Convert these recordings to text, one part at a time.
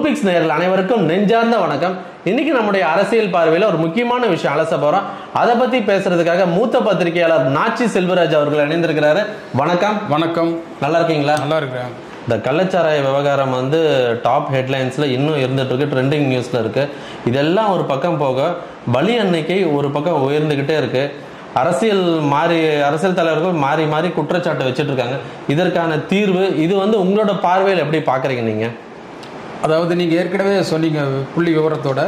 ப்ளூபிக்ஸ் நேயர்கள் அனைவருக்கும் நெஞ்சார்ந்த வணக்கம். இன்னைக்கு நம்முடைய அரசியல் பார்வையில ஒரு முக்கியமான விஷயம் அலச போறோம். அதை பத்தி பேசுறதுக்காக மூத்த பத்திரிகையாளர் நாச்சி செல்வராஜ் அவர்கள் இணைந்திருக்கிறாரு. வணக்கம். வணக்கம். நல்லா இருக்கீங்களா? நல்லா இருக்கிறேன். இந்த கள்ளச்சாராய விவகாரம் வந்து டாப் ஹெட்லைன்ஸ்ல இன்னும் இருந்துட்டு இருக்கு ட்ரெண்டிங் நியூஸ்ல இருக்கு. இதெல்லாம் ஒரு பக்கம் போக பலி எண்ணிக்கை ஒரு பக்கம் உயர்ந்துகிட்டே இருக்கு. அரசியல் மாறி அரசியல் தலைவர்கள் மாறி மாறி குற்றச்சாட்டு வச்சுட்டு இருக்காங்க. இதற்கான தீர்வு இது வந்து உங்களோட பார்வையில் எப்படி பாக்குறீங்க நீங்க? அதாவது நீங்கள் ஏற்கனவே சொன்னீங்க புள்ளி விவரத்தோட.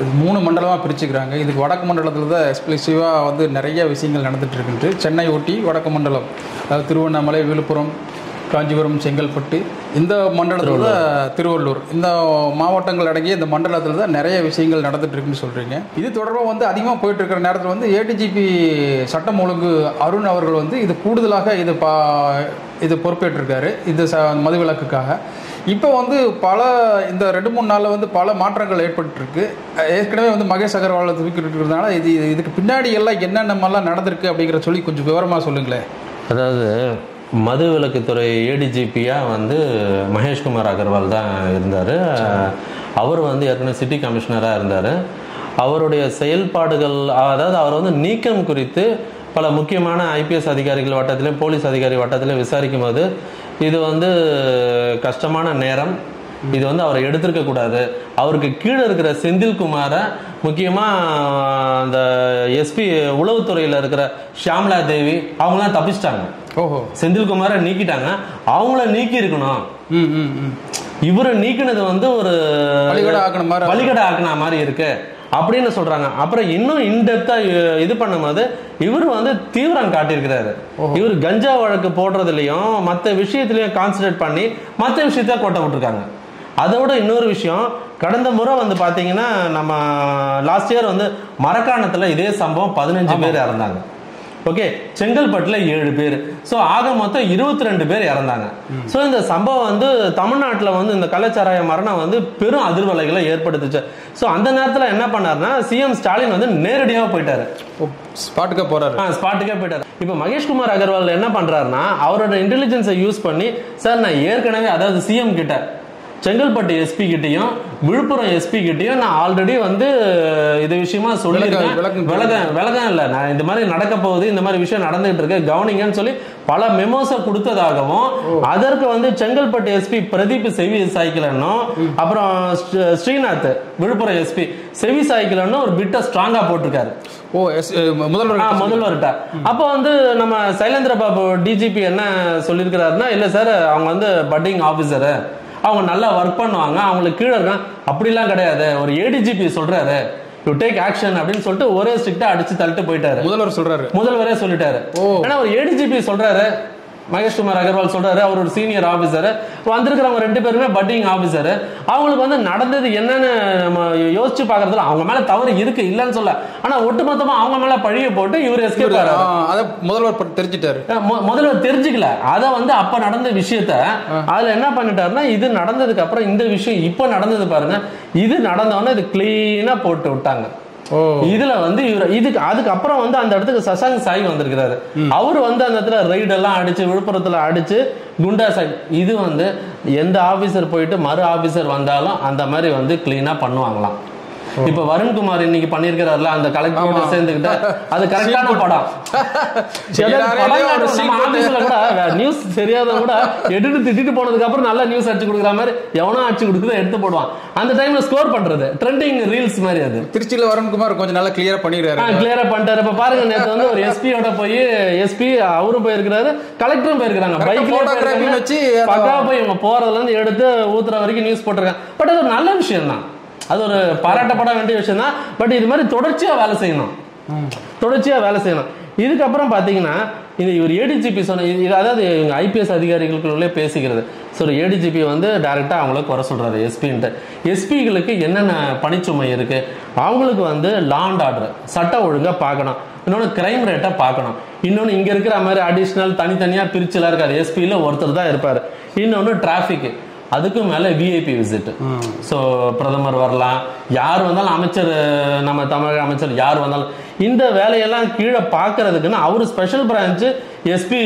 இது மூணு மண்டலமாக பிரிச்சுக்கிறாங்க. இதுக்கு வடக்கு மண்டலத்தில் தான் எக்ஸ்பிளசிவாக வந்து நிறைய விஷயங்கள் நடந்துகிட்டு இருக்குன்ட்டு சென்னை ஒட்டி வடக்கு மண்டலம். அதாவது திருவண்ணாமலை விழுப்புரம் காஞ்சிபுரம் செங்கல்பட்டு இந்த மண்டலத்தில் தான் திருவள்ளூர். இந்த மாவட்டங்கள் அடங்கிய இந்த மண்டலத்தில் தான் நிறைய விஷயங்கள் நடந்துட்டு இருக்குன்னு சொல்கிறீங்க இது தொடர்பாக வந்து அதிகமாக போயிட்டு இருக்கிற நேரத்தில் வந்து ஏடிஜிபி சட்டம் ஒழுங்கு அருண் அவர்கள் வந்து இது கூடுதலாக இது பா இது பொறுப்பேற்றிருக்காரு இது ச மதுவிலக்குக்காக. இப்போ வந்து பல இந்த ரெண்டு மூணு நாளில் வந்து பல மாற்றங்கள் ஏற்பட்டுருக்கு. ஏற்கனவே வந்து மகேஷ் அகர்வாலை தூக்கிட்டு இருக்கிறதுனால இது இதுக்கு பின்னாடி எல்லாம் என்னென்னமெல்லாம் நடந்திருக்கு அப்படிங்கிற சொல்லி கொஞ்சம் விவரமாக சொல்லுங்களேன். அதாவது மது விலக்குத்துறை ஏடிஜிபியாக வந்து மகேஷ்குமார் அகர்வால் தான் இருந்தார். அவர் வந்து ஏற்கனவே சிட்டி கமிஷனராக இருந்தார். அவருடைய செயல்பாடுகள் அதாவது அவர் வந்து நீக்கம் குறித்து பல முக்கியமான ஐபிஎஸ் அதிகாரிகள் வட்டத்திலையும் போலீஸ் அதிகாரி வட்டத்திலையும் விசாரிக்கும் போது இது வந்து கஷ்டமான நேரம். இது வந்து அவரை எடுத்திருக்க கூடாது. அவருக்கு கீழே இருக்கிற செந்தில்குமாரை முக்கியமாக அந்த எஸ்பி உளவுத்துறையில் இருக்கிற ஷியாம்லா தேவி அவங்களாம் தப்பிச்சிட்டாங்க. செந்தில்குமாரை நீக்கிட்டாங்க. அவங்கள நீக்கி இருக்கணும். ம் ம் ம். இவரை நீக்கினது வந்து ஒரு வழிகடை ஆக்கின மாதிரி வழிகடை ஆக்கின மாதிரி இருக்கு. அப்படின்னு சொல்றாங்க. அப்புறம் இன்னும் இன்டெப்தா இது பண்ணும்போது இவர் வந்து தீவிரம் காட்டியிருக்கிறாரு. இவர் கஞ்சா வழக்கு போடுறதுலயும் மற்ற விஷயத்திலயும் கான்சன்ட்ரேட் பண்ணி மற்ற விஷயத்த கொட்ட விட்டுருக்காங்க. அதை விட இன்னொரு விஷயம் கடந்த முறை வந்து பாத்தீங்கன்னா நம்ம லாஸ்ட் இயர் வந்து மரக்காணத்துல இதே சம்பவம் பதினஞ்சு பேர் இறந்தாங்க. ஓகே செங்கல்பட்டுல ஏழு பேர். ஸோ ஆக மொத்தம் இருபத்தி ரெண்டு பேர் இறந்தாங்க. ஸோ இந்த சம்பவம் வந்து தமிழ்நாட்டில் வந்து இந்த கள்ளச்சாராய மரணம் வந்து பெரும் அதிர்வலைகளை ஏற்படுத்துச்சு. ஸோ அந்த நேரத்தில் என்ன பண்ணாருன்னா சிஎம் ஸ்டாலின் வந்து நேரடியாக போயிட்டாரு. ஸ்பாட்டுக்கு போகிறாரு ஸ்பாட்டுக்கே போயிட்டாரு. இப்போ மகேஷ்குமார் அகர்வால் என்ன பண்றாருன்னா அவரோட இன்டெலிஜென்ஸை யூஸ் பண்ணி சார் நான் ஏற்கனவே அதாவது சிஎம் கிட்ட செங்கல்பட்டு எஸ்பி கிட்டயும் விழுப்புரம் எஸ்பி கிட்டயும் நான் ஆல்ரெடி வந்து இது விஷயமா சொல்லியிருக்கேன். விளக்கம் விளக்கம் இல்லை. நான் இந்த மாதிரி நடக்க போகுது இந்த மாதிரி விஷயம் நடந்துகிட்டு இருக்கு. கவனிங்கன்னு சொல்லி பல மெமோஸை கொடுத்ததாகவும் அதற்கு வந்து செங்கல்பட்டு எஸ்பி பிரதீப் செவி சாய்க்கலன்னும் அப்புறம் ஸ்ரீ- ஸ்ரீநாத் விழுப்புரம் எஸ்பி செவி சாய்க்கலன்னு ஒரு பிட்டை ஸ்ட்ராங்கா போட்டிருக்காரு. ஓ எஸ் முதல்வர் முதல்வர்கிட்ட அப்போ வந்து நம்ம சைலேந்திர பாபு டிஜிபி என்ன சொல்லியிருக்கிறாருன்னா இல்ல சார் அவங்க வந்து பட்டிங் ஆபீசரு அவங்க நல்லா ஒர்க் பண்ணுவாங்க. அவங்களுக்கு கீழே இருக்காங்க அப்படிலாம் கிடையாது. ஒரு ஏடிஜிபி சொல்றாரு. யூ டேக் ஆக்ஷன் அப்படின்னு சொல்லிட்டு ஒரே ஸ்ட்ரிக்டா அடிச்சு தள்ளிட்டு போயிட்டாரு. முதல்வர் சொல்றாரு. முதல்வரே சொல்லிட்டாரு. ஏன்னா ஒரு ஏடிஜிபி சொல்றாரு. மகேஷ் குமார் அகர்வால் சொல்றாரு அவர் ஒரு சீனியர் ஆபீசர் வந்திருக்கிறவங்க ரெண்டு பேருமே பட்டிங் ஆபீசர் அவங்களுக்கு வந்து நடந்தது என்னன்னு நம்ம யோசிச்சு பாக்குறதுல அவங்க மேல தவறு இருக்கு இல்லைன்னு சொல்ல. ஆனா ஒட்டுமொத்தமா அவங்க மேல பழிய போட்டு இவர் எஸ்கேப் அதை முதல்வர் தெரிஞ்சிட்டாரு. மொ- முதல்ல தெரிஞ்சுக்கல. அத வந்து அப்ப நடந்த விஷயத்த அதுல என்ன பண்ணிட்டாருன்னா இது நடந்ததுக்கு அப்புறம் இந்த விஷயம் இப்ப நடந்தது பாருங்க. இது நடந்தவொடனே இது கிளீனா போட்டு விட்டாங்க. இதுல வந்து இவர் இதுக்கு அதுக்கு அப்புறம் வந்து அந்த இடத்துக்கு சசாங் சாய் வந்திருக்கிறாரு. அவர் வந்து அந்த இடத்துல ரைடு எல்லாம் அடிச்சு விழுப்புரத்துல அடிச்சு குண்டா சாய் இது வந்து எந்த ஆபீசர் போயிட்டு மறு ஆபீசர் வந்தாலும் அந்த மாதிரி வந்து கிளீனா பண்ணுவாங்களாம். இப்ப வருண்குமார் இன்னைக்கு பண்ணிருக்கிறாருல அந்த கலெக்டரோட சேர்ந்துக்கிட்டு அது கரெக்டான படம். நியூஸ் தெரியாதவங்க கூட எடுத்து திட்டிட்டு போனதுக்கு அப்புறம் நல்ல நியூஸ் அடிச்சு கொடுக்குற மாதிரி எவனோ அடிச்சு கொடுக்குறத எடுத்து போடுவான். அந்த டைம்ல ஸ்கோர் பண்றது. ட்ரெண்டிங் ரீல்ஸ் மாதிரி அது. திருச்சியில வருண்குமார் கொஞ்சம் நல்லா கிளியரா பண்ணிடுறாரு. கிளியரா பண்ணிட்டாரு. இப்ப பாருங்க நேத்து வந்து ஒரு எஸ்பியோட போய் எஸ்பி அவரும் போயிருக்கிறாரு கலெக்டரும் photography பைக்ல வச்சு பக்காவா போய் இவங்க போறதுல இருந்து எடுத்து ஊத்துற வரைக்கும் நியூஸ் போட்டிருக்காங்க. பட் அது ஒரு நல்ல விஷயம் தான் அது ஒரு பாராட்டப்பட வேண்டிய விஷயம் தான் பட் இது மாதிரி தொடர்ச்சியா வேலை செய்யணும். தொடர்ச்சியா வேலை செய்யணும். இதுக்கப்புறம் பாத்தீங்கன்னா இது இவர் ஏடிஜிபி சொன்ன இது அதாவது இவங்க ஐபிஎஸ் அதிகாரிகளுக்குள்ளே பேசிக்கிறது ஸோ ஏடிஜிபி வந்து டைரெக்டாக அவங்கள குறை சொல்கிறாரு எஸ்பின்ட்டு எஸ்பிகளுக்கு என்னென்ன பணிச்சுமை இருக்குது அவங்களுக்கு வந்து லாண்ட் ஆர்டர் சட்ட ஒழுங்காக பார்க்கணும். இன்னொன்று கிரைம் ரேட்டை பார்க்கணும். இன்னொன்று இங்கே இருக்கிற மாதிரி அடிஷ்னல் தனித்தனியாக பிரிச்சுலாம் இருக்காது. எஸ்பியில் ஒருத்தர் தான் இருப்பார். இன்னொன்று டிராஃபிக்கு அதுக்கும் மேலே விஐபி விசிட் ஸோ பிரதமர் வரலாம். யார் வந்தாலும் அமைச்சர் நம்ம தமிழக அமைச்சர் யார் வந்தாலும் இந்த வேலையெல்லாம் கீழே பார்க்கறதுக்குன்னு அவர் ஸ்பெஷல் பிரான்ச்சு எஸ்பி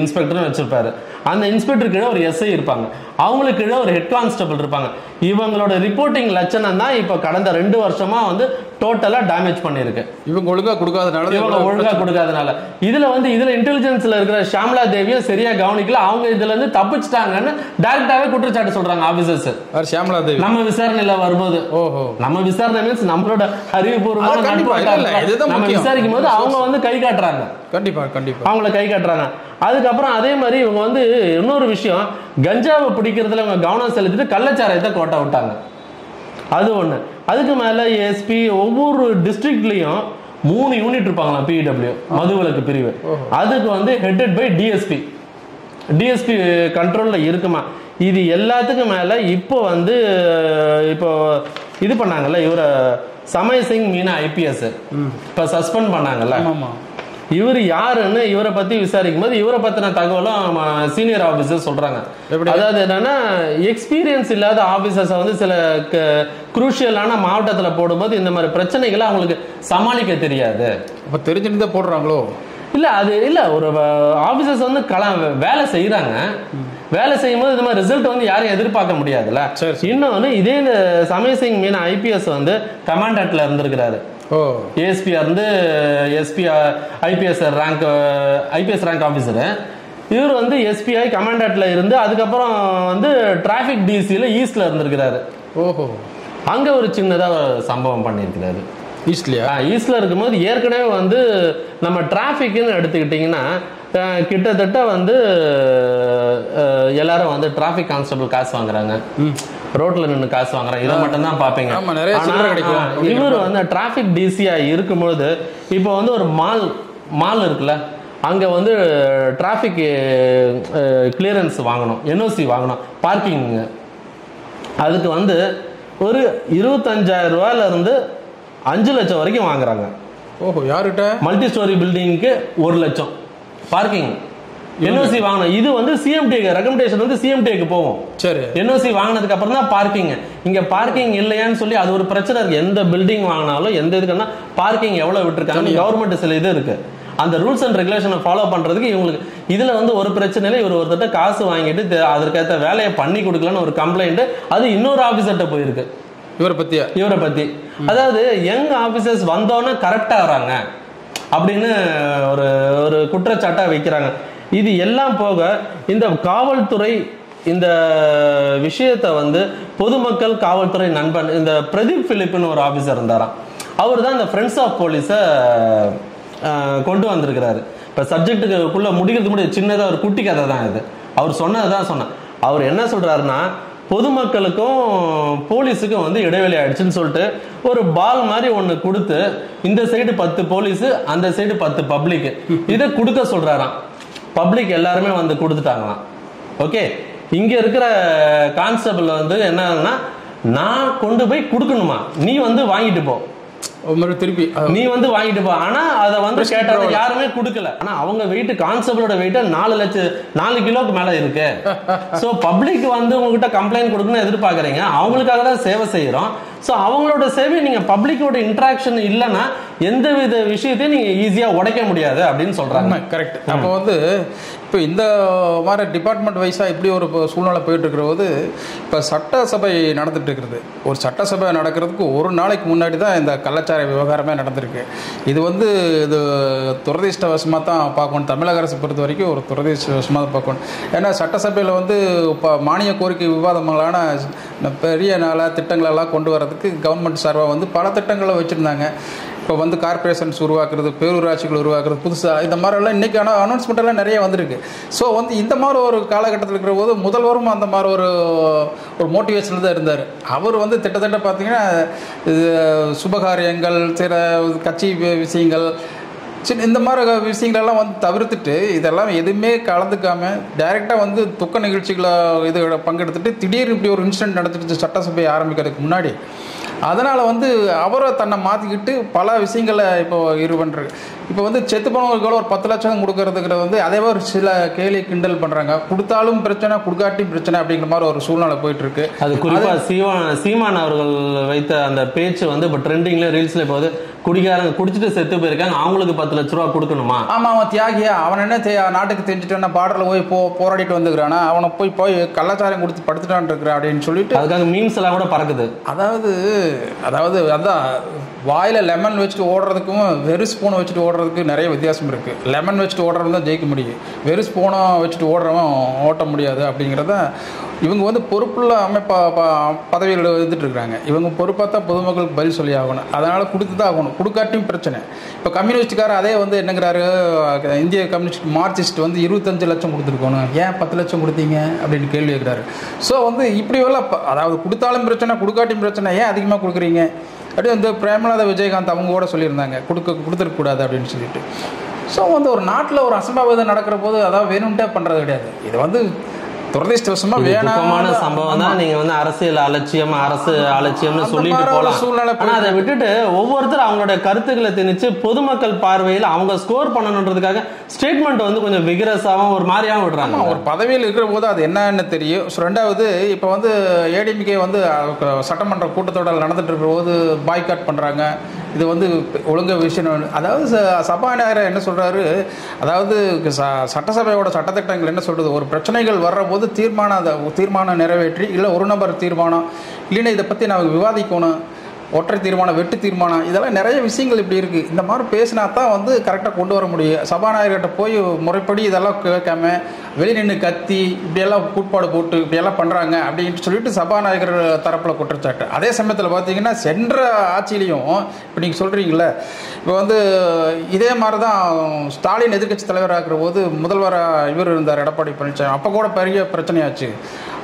இன்ஸ்பெக்டர்னு வச்சிருப்பாரு. அந்த இன்ஸ்பெக்டர் கீழே ஒரு எஸ்ஐ இருப்பாங்க. அவங்களுக்கு கீழே ஒரு ஹெட் கான்ஸ்டபிள் இருப்பாங்க. இவங்களோட ரிப்போர்ட்டிங் லட்சணம் தான் இப்போ கடந்த ரெண்டு வருஷமா வந்து டோட்டலா டேமேஜ் பண்ணியிருக்கு. இவங்க ஒழுங்கா கொடுக்காதனால தான் இவங்க இவ்வளவு ஒழுங்கா கொடுக்காதனால. இதுல வந்து இதுல இன்டெலிஜென்ஸ்ல இருக்கிற ஷாம்லா தேவியும் சரியா கவனிக்கல. அவங்க இதுல இருந்து தப்பிச்சிட்டாங்கன்னு டைரக்டாவே குற்றச்சாட்டு சொல்றாங்க ஆபீசர்ஸ் அவர் ஷியாமலா தேவி. நம்ம விசாரணையில வரும்போது. ஓஹோ. நம்ம விசாரணை மீன்ஸ் நம்மளோட அறிவுபூர்வமான இதுதான் நம்ம. விசாரிக்கும் போது அவங்க வந்து கை காட்டுறாங்க. கண்டிப்பா கண்டிப்பா. அவங்கள கை காட்டுறாங்க. அதுக்கப்புறம் அதே மாதிரி இவங்க வந்து இன்னொரு விஷயம் கஞ்சாவை பிடிக்கிறதுல இவங்க கவனம் செலுத்திட்டு கள்ளச்சாராயத்தை கோட்டை விட்டாங்க. அது ஒண்ணு. அதுக்கு மேல எஸ்பி ஒவ்வொரு டிஸ்ட்ரிக்ட்லயும் மூணு யூனிட் இருப்பாங்களாம் பிடபிள்யூ மதுவிலக்கு பிரிவு. அதுக்கு வந்து ஹெட்டட் பை டிஎஸ்பி டிஎஸ்பி கண்ட்ரோல்ல இருக்குமா? இது எல்லாத்துக்கும் மேல இப்போ வந்து இப்போ இது பண்ணாங்கல்ல இவரை சமய் சிங் மீனா ஐபிஎஸ் இப்ப சஸ்பெண்ட் பண்ணாங்கல்ல? இவர் யாருன்னு இவரை பத்தி விசாரிக்கும் போது இவரை பத்தின தகவலும் சீனியர் ஆபீசர் சொல்றாங்க? அதாவது என்னன்னா எக்ஸ்பீரியன்ஸ் இல்லாத ஆபீசர்ஸ் வந்து சில குரூஷியலான மாவட்டத்துல போடும்போது இந்த மாதிரி பிரச்சனைகளை அவங்களுக்கு சமாளிக்க தெரியாது. அப்ப தெரிஞ்சுட்டு போடுறாங்களோ? இல்ல அது இல்ல. ஒரு ஆபீசர்ஸ் வந்து கள வேலை செய்யறாங்க வேலை செய்யும் போது இந்த மாதிரி ரிசல்ட் வந்து யாரும் எதிர்பார்க்க முடியாதுல்ல. இன்னொன்னு இதே இந்த சமய சிங் மீனா ஐபிஎஸ் வந்து கமாண்டன்ட்ல இருந்திருக்கிறாரு. ஓ. ஏஎஸ்பி இருந்து SP IPS rank IPS rank officer இவர் வந்து எஸ்பிஐ கமாண்டட்ல இருந்து அதுக்கப்புறம் வந்து டிராஃபிக் டிசியில் ஈஸ்ட்ல இருந்திருக்கிறாரு. ஓஹோ. அங்க ஒரு சின்னதா ஒரு சம்பவம் பண்ணியிருக்கிறாரு. ஈஸ்ட்லியா ஈஸ்ட்ல இருக்கும்போது ஏற்கனவே வந்து நம்ம டிராஃபிக்னு எடுத்துக்கிட்டிங்கன்னா கிட்டத்தட்ட வந்து எல்லாரும் வந்து டிராஃபிக் கான்ஸ்டபிள் காசு வாங்குறாங்க. ரோட்ல நின்னு காசு வாங்குறாங்க. இதை மட்டும் தான் பாப்பீங்க இவர் வந்து டிராஃபிக் டிசியா இருக்கும்போது இப்போ வந்து ஒரு மால் மால் இருக்குல்ல அங்க வந்து டிராஃபிக் கிளியரன்ஸ் வாங்கணும் என்ஓசி வாங்கணும் பார்க்கிங் அதுக்கு வந்து ஒரு இருபத்தஞ்சாயிரம் ரூபாயில இருந்து அஞ்சு லட்சம் வரைக்கும் வாங்குறாங்க. ஓஹோ யாருகிட்ட? மல்டி ஸ்டோரி பில்டிங்க்கு ஒரு லட்சம். பார்க்கிங். என்ஓசி வாங்கணும் இது வந்து சிஎம்டிக்கு ரெக்கமெண்டேஷன் வந்து சிஎம்டிக்கு போகும். சரி. என்ஓசி வாங்கினதுக்கு அப்புறம் தான் பார்க்கிங் இங்க பார்க்கிங் இல்லையான்னு சொல்லி அது ஒரு பிரச்சனை இருக்கு. எந்த பில்டிங் வாங்கினாலும் எந்த இதுக்குன்னா பார்க்கிங் எவ்வளவு விட்டுருக்காங்க? கவர்மெண்ட் சில இது இருக்கு. அந்த ரூல்ஸ் அண்ட் ரெகுலேஷனை ஃபாலோ பண்றதுக்கு இவங்களுக்கு இதுல வந்து ஒரு பிரச்சனையில இவர் ஒருத்தட்ட காசு வாங்கிட்டு அதற்கேற்ற வேலையை பண்ணி கொடுக்கலன்னு ஒரு கம்ப்ளைண்ட் அது இன்னொரு ஆபீசர்கிட்ட போயிருக்கு. இவரை பத்தியா? இவரை பத்தி. அதாவது யங் ஆபீசர்ஸ் வந்தோன்னே கரெக்டா வராங்க. அப்படின்னு ஒரு ஒரு குற்றச்சாட்டாக வைக்கிறாங்க. இது எல்லாம் போக இந்த காவல்துறை இந்த விஷயத்தை வந்து பொதுமக்கள் காவல்துறை நண்பன் இந்த பிரதீப் பிலிப்னு ஒரு ஆஃபீஸர் இருந்தாராம். அவர் தான் இந்த ஃப்ரெண்ட்ஸ் ஆஃப் போலீஸை கொண்டு வந்திருக்கிறாரு. இப்போ சப்ஜெக்ட்டுக்குள்ளே முடிக்கிறதுக்கு முடியாது சின்னதாக ஒரு குட்டி கதை தான் இது. அவர் சொன்னது தான் சொன்னேன். அவர் என்ன சொல்கிறாருன்னா பொதுமக்களுக்கும் போலீஸுக்கும் வந்து இடைவெளி ஆயிடுச்சுன்னு சொல்லிட்டு ஒரு பால் மாதிரி ஒன்று கொடுத்து இந்த சைடு பத்து போலீஸ் அந்த சைடு பத்து பப்ளிக் இதை கொடுக்க சொல்றாராம். பப்ளிக் எல்லாருமே வந்து கொடுத்துட்டாங்களாம். ஓகே இங்க இருக்கிற கான்ஸ்டபிள் வந்து என்னன்னா நான் கொண்டு போய் கொடுக்கணுமா? நீ வந்து வாங்கிட்டு போ. திருப்பி நீ வந்து வாங்கிட்டு போ. ஆனா அதை வந்து கேட்டது யாருமே கொடுக்கல. ஆனா அவங்க வெயிட் கான்ஸ்டபிளோட வெயிட் நாலு லட்சம் நாலு கிலோக்கு மேல இருக்கு. சோ பப்ளிக் வந்து உங்ககிட்ட கம்ப்ளைண்ட் கொடுக்கணும்னு எதிர்பார்க்கறீங்க. அவங்களுக்காக தான் சேவை செய்யறோம். சோ அவங்களோட சேவை நீங்க பப்ளிக்கோட இன்டராக்ஷன் இல்லைன்னா எந்த வித விஷயத்தையும் நீங்க ஈஸியா உடைக்க முடியாது அப்படின்னு சொல்றாங்க. கரெக்ட் அப்போ வந்து இப்போ இந்த மாதிரி டிபார்ட்மெண்ட் வைஸாக இப்படி ஒரு சூழ்நிலை போயிட்டுருக்கிற போது இப்போ சட்டசபை நடந்துகிட்டு இருக்கிறது ஒரு சட்டசபை நடக்கிறதுக்கு ஒரு நாளைக்கு முன்னாடி தான் இந்த கள்ளச்சார விவகாரமே நடந்திருக்கு. இது வந்து இது துரதிருஷ்டவசமாக தான் பார்க்கணும். தமிழக அரசு பொறுத்த வரைக்கும் ஒரு துரதிருஷ்டவசமாக தான் பார்க்கணும். ஏன்னா சட்டசபையில் வந்து இப்போ மானிய கோரிக்கை விவாதங்களான பெரிய நாளாக திட்டங்களெல்லாம் கொண்டு வரதுக்கு கவர்மெண்ட் சார்பாக வந்து பல திட்டங்களை வச்சுருந்தாங்க. இப்போ வந்து கார்பரேஷன்ஸ் உருவாக்குறது பேரூராட்சிகள் உருவாக்குறது புதுசாக இந்த மாதிரிலாம் இன்றைக்கி ஆனால் அனௌன்ஸ்மெண்ட்லாம் நிறைய வந்திருக்கு. ஸோ வந்து இந்த மாதிரி ஒரு காலகட்டத்தில் இருக்கிற போது முதல்வரும் அந்த மாதிரி ஒரு ஒரு மோட்டிவேஷனில் தான் இருந்தார். அவர் வந்து திட்டத்தட்ட பார்த்தீங்கன்னா இது சுபகாரியங்கள் சில கட்சி விஷயங்கள் சின்ன இந்த மாதிரி விஷயங்களெல்லாம் வந்து தவிர்த்துட்டு இதெல்லாம் எதுவுமே கலந்துக்காம டைரெக்டாக வந்து துக்க நிகழ்ச்சிகளை இது பங்கெடுத்துட்டு திடீர்னு இப்படி ஒரு இன்சிடென்ட் நடந்துட்டு சட்டசபை ஆரம்பிக்கிறதுக்கு முன்னாடி. அதனால் வந்து அவரை தன்னை மாற்றிக்கிட்டு பல விஷயங்களை இப்போ இது பண்ணுறது இப்போ வந்து செத்து போனவர்களுக்கு ஒரு பத்து லட்சம் கொடுக்கறதுங்கிறது வந்து அதே ஒரு சில கேலி கிண்டல் பண்ணுறாங்க கொடுத்தாலும் பிரச்சனை கொடுக்காட்டியும் பிரச்சனை அப்படிங்கிற மாதிரி ஒரு சூழ்நிலை போயிட்டு இருக்கு அது குறிப்பா சீமான் சீமான் அவர்கள் வைத்த அந்த பேச்சு வந்து இப்போ ட்ரெண்டிங்ல ரீல்ஸ்ல போகுது குடிக்காரங்க குடிச்சிட்டு செத்து போயிருக்காங்க. அவங்களுக்கு பத்து லட்ச ரூபா கொடுக்கணுமா? ஆமா அவன் தியாகியா அவன் என்ன நாட்டுக்கு தெரிஞ்சுட்டு பார்டரில் போய் போ போராடிட்டு வந்துக்கிறானா? அவனை போய் போய் கள்ளச்சாரம் கொடுத்து படுத்துட்டான் இருக்கிறான் அப்படின்னு சொல்லிட்டு அதுக்காக மீம்ஸ் எல்லாம் கூட பறக்குது. அதாவது அதாவது அதான் வாயில லெமன் வச்சுட்டு ஓடுறதுக்கும் வெறும் ஸ்பூனை வச்சுட்டு ஓடுறதுக்கு நிறைய வித்தியாசம் இருக்குது லெமன் வச்சுட்டு ஓடுறவங்க தான் ஜெயிக்க முடியும். வெறும் ஸ்பூனாக வச்சுட்டு ஓடுறவன் ஓட்ட முடியாது அப்படிங்கிறத இவங்க வந்து பொறுப்புள்ள அமைப்பா ப- பதவியில் இருந்துட்டு இருக்கிறாங்க இவங்க பொறுப்பாக தான் பொதுமக்களுக்கு பதில் சொல்லி ஆகணும். அதனால் கொடுத்து தான் ஆகணும். கொடுக்காட்டியும் பிரச்சனை. இப்போ கம்யூனிஸ்டுக்காரர் அதே வந்து என்னங்கிறாரு இந்திய கம்யூனிஸ்ட் மார்க்சிஸ்ட் வந்து இருபத்தஞ்சு லட்சம் கொடுத்துருக்கணும். ஏன் பத்து லட்சம் கொடுத்தீங்க? அப்படின்னு கேள்வி கேட்குறாரு. ஸோ வந்து இப்படி எல்லாம் அதாவது கொடுத்தாலும் பிரச்சனை கொடுக்காட்டியும் பிரச்சனை. ஏன் அதிகமாக கொடுக்குறீங்க? அப்படி வந்து பிரேமநாத விஜயகாந்த் அவங்க கூட சொல்லியிருந்தாங்க கொடுக்க கொடுத்துருக்கக்கூடாது அப்படின்னு சொல்லிட்டு. ஸோ வந்து ஒரு நாட்டில் ஒரு அசம்பாவிதம் நடக்கிற போது அதாவது வேணும்ட்டே பண்ணுறது கிடையாது. இது வந்து துரதிருஷ்டவசமாக இது துக்கமான வேணாம் சம்பவம் தான். நீங்க வந்து அரசியல் அலட்சியம் அரசு அலட்சியம்னு சொல்லிட்டு போலாம். சூழ்நிலை அதை விட்டுட்டு ஒவ்வொருத்தர் அவங்களோட கருத்துக்களை திணிச்சு பொதுமக்கள் பார்வையில் அவங்க ஸ்கோர் பண்ணணுன்றதுக்காக ஸ்டேட்மெண்ட் வந்து கொஞ்சம் விகரஸாவும் ஒரு மாதிரியாவும் விடுறாங்க. ஒரு பதவியில் இருக்கிற போது அது என்னன்னு தெரியும். ரெண்டாவது இப்போ வந்து ஏடிஎம்கே வந்து சட்டமன்ற கூட்டத்தொடர் நடந்துட்டு இருக்கிற போது பாய்காட் பண்ணுறாங்க இது வந்து ஒழுங்க விஷயம். அதாவது ச- சபாநாயகர் என்ன சொல்கிறாரு அதாவது ச- சட்டசபையோட சட்டத்திட்டங்கள் என்ன சொல்கிறது ஒரு பிரச்சனைகள் வர்றபோது தீர்மானம் அதை தீர்மானம் நிறைவேற்றி இல்லை ஒரு நபர் தீர்மானம் இல்லைன்னா இதை பற்றி நான் விவாதிக்கணும். ஒற்றை தீர்மானம் வெட்டு தீர்மானம் இதெல்லாம் நிறைய விஷயங்கள் இப்படி இருக்குது இந்த மாதிரி பேசினா தான் வந்து கரெக்டாக கொண்டு வர முடியும். சபாநாயகர்கிட்ட போய் முறைப்படி இதெல்லாம் கேட்காம வெளி நின்று கத்தி இப்படியெல்லாம் கூட்பாடு போட்டு இப்படியெல்லாம் பண்ணுறாங்க அப்படின்ட்டு சொல்லிட்டு சபாநாயகர் தரப்பில் குற்றச்சாட்டு. அதே சமயத்தில் பார்த்தீங்கன்னா சென்ற ஆட்சியிலையும் இப்போ நீங்கள் சொல்கிறீங்களே இப்போ வந்து இதே மாதிரி தான் ஸ்டாலின் எதிர்க்கட்சி தலைவராக இருக்கிற போது முதல்வராக இவர் இருந்தார் எடப்பாடி பழனிசாமி. அப்போ கூட பெரிய பிரச்சனையாச்சு.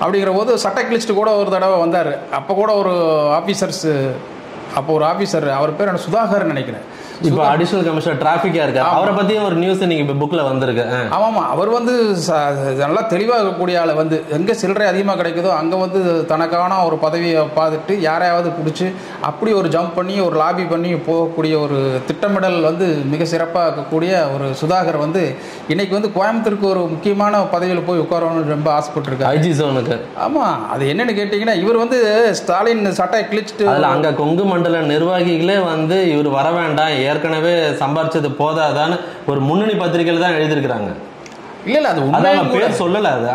அப்படிங்கிற போது சட்டக்கிளிஸ்ட்டு கூட ஒரு தடவை வந்தார். அப்போ கூட ஒரு ஆஃபீஸர்ஸு அப்போ ஒரு ஆஃபீஸர் அவர் பேர் என்ன? சுதாகர் நினைக்கிறேன். இப்போ அடிஷனல் கமிஷனர் டிராபிக்கா இருக்காரு. அவரை பத்தியும் ஒரு நியூஸ் நீங்க இப்ப புக்ல வந்திருக்கு. ஆமாம். அவர் வந்து நல்லா தெளிவாக இருக்கக்கூடிய ஆள். வந்து எங்கே சில்லறை அதிகமாக கிடைக்குதோ அங்கே வந்து தனக்கான ஒரு பதவியை பார்த்துட்டு யாரையாவது பிடிச்சி அப்படி ஒரு ஜம்ப் பண்ணி ஒரு லாபி பண்ணி போகக்கூடிய ஒரு திட்டமிடல் வந்து மிக சிறப்பாக இருக்கக்கூடிய ஒரு சுதாகர் வந்து இன்னைக்கு வந்து கோயம்புத்தூருக்கு ஒரு முக்கியமான பதவியில் போய் உட்காரணும்னு ரொம்ப ஆசைப்பட்டிருக்காரு. ஐஜி ஜோனுக்கு ஆமாம் அது என்னன்னு கேட்டிங்கன்னா இவர் வந்து ஸ்டாலின் சட்டை கிழிச்சிட்டு அதுல அங்க கொங்கு மண்டல நிர்வாகிகளே வந்து இவர் வர வேண்டாம். ஏற்கனவே சம்பாரிச்சது போதாதான்னு ஒரு முன்னணி பத்திரிகையில் தான் எழுதியிருக்கிறாங்க. இல்லை இல்லை அது உண்மையும் கூட. பேர் சொல்லல அது.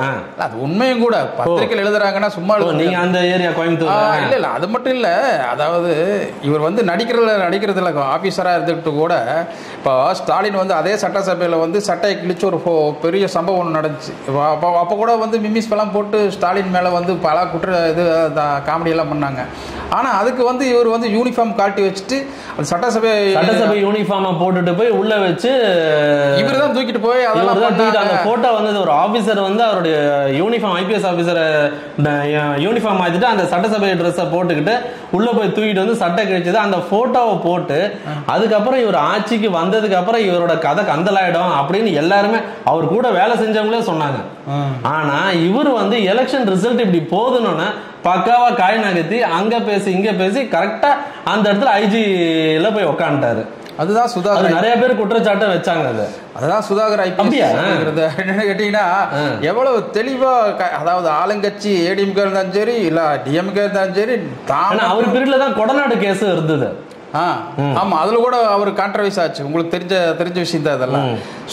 அது உண்மையும் கூட. பத்திரிக்கையில் எழுதுறாங்கன்னா சும்மா. நீங்க அந்த ஏரியா கோயம்புத்தூர். இல்ல இல்ல அது மட்டும் இல்ல. அதாவது இவர் வந்து நடிக்கிறதுல நடிக்கிறதுல ஆபீசரா இருந்துட்டு கூட இப்போ ஸ்டாலின் வந்து அதே சட்டசபையில வந்து சட்டையை கிழிச்சு ஒரு பெரிய சம்பவம் ஒன்று நடந்துச்சு. அப்போ அப்போ கூட வந்து மிமிஸ் எல்லாம் போட்டு ஸ்டாலின் மேல வந்து பல குற்ற இது காமெடி எல்லாம் பண்ணாங்க. ஆனா அதுக்கு வந்து இவர் வந்து யூனிஃபார்ம் காட்டி வச்சுட்டு அந்த சட்டசபை சட்டசபை யூனிஃபார்மை போட்டுட்டு போய் உள்ள வச்சு இவர் தான் தூக்கிட்டு போய் அதெல்லாம் போட்டோ வந்து ஒரு ஆபீசர் வந்து அவருடைய யூனிஃபார்ம் ஐபிஎஸ் ஆபீசரை யூனிஃபார்ம் மாத்திட்டு அந்த சட்டசபை ட்ரெஸ்ஸை போட்டுக்கிட்டு உள்ள போய் தூக்கிட்டு வந்து சட்டை கிழிச்சது. அந்த போட்டோவை போட்டு அதுக்கப்புறம் இவர் ஆட்சிக்கு வந்ததுக்கு அப்புறம் இவரோட கதை கந்தலாயிடும் அப்படின்னு எல்லாருமே அவர் கூட வேலை செஞ்சவங்களே சொன்னாங்க. ஆனா இவர் வந்து எலெக்ஷன் ரிசல்ட் இப்படி போதுன்னு பக்காவா காய் நகர்த்தி அங்க பேசி இங்க பேசி கரெக்டா அந்த இடத்துல ஐஜில போய் உக்காந்துட்டாரு. அதுதான் அது சுதாகர் நிறைய பேர் குற்றச்சாட்டம் வச்சாங்க அது. அதுதான் சுதாகர்? ஐபிஎஸ் கேட்டீங்கன்னா எவ்வளவு தெளிவா அதாவது ஆளுங்கட்சி ஏடிஎம்கே இருந்தாலும் சரி இல்ல டிஎம்கே இருந்தாலும் சரி அவர் பீரியட்ல தான் கொடநாடு கேஸ் இருந்தது. ஆ ஆமா அதுல கூட அவர் கான்ட்ரவைஸ் ஆச்சு. உங்களுக்கு தெரிஞ்ச தெரிஞ்ச விஷயம் தான் இதெல்லாம்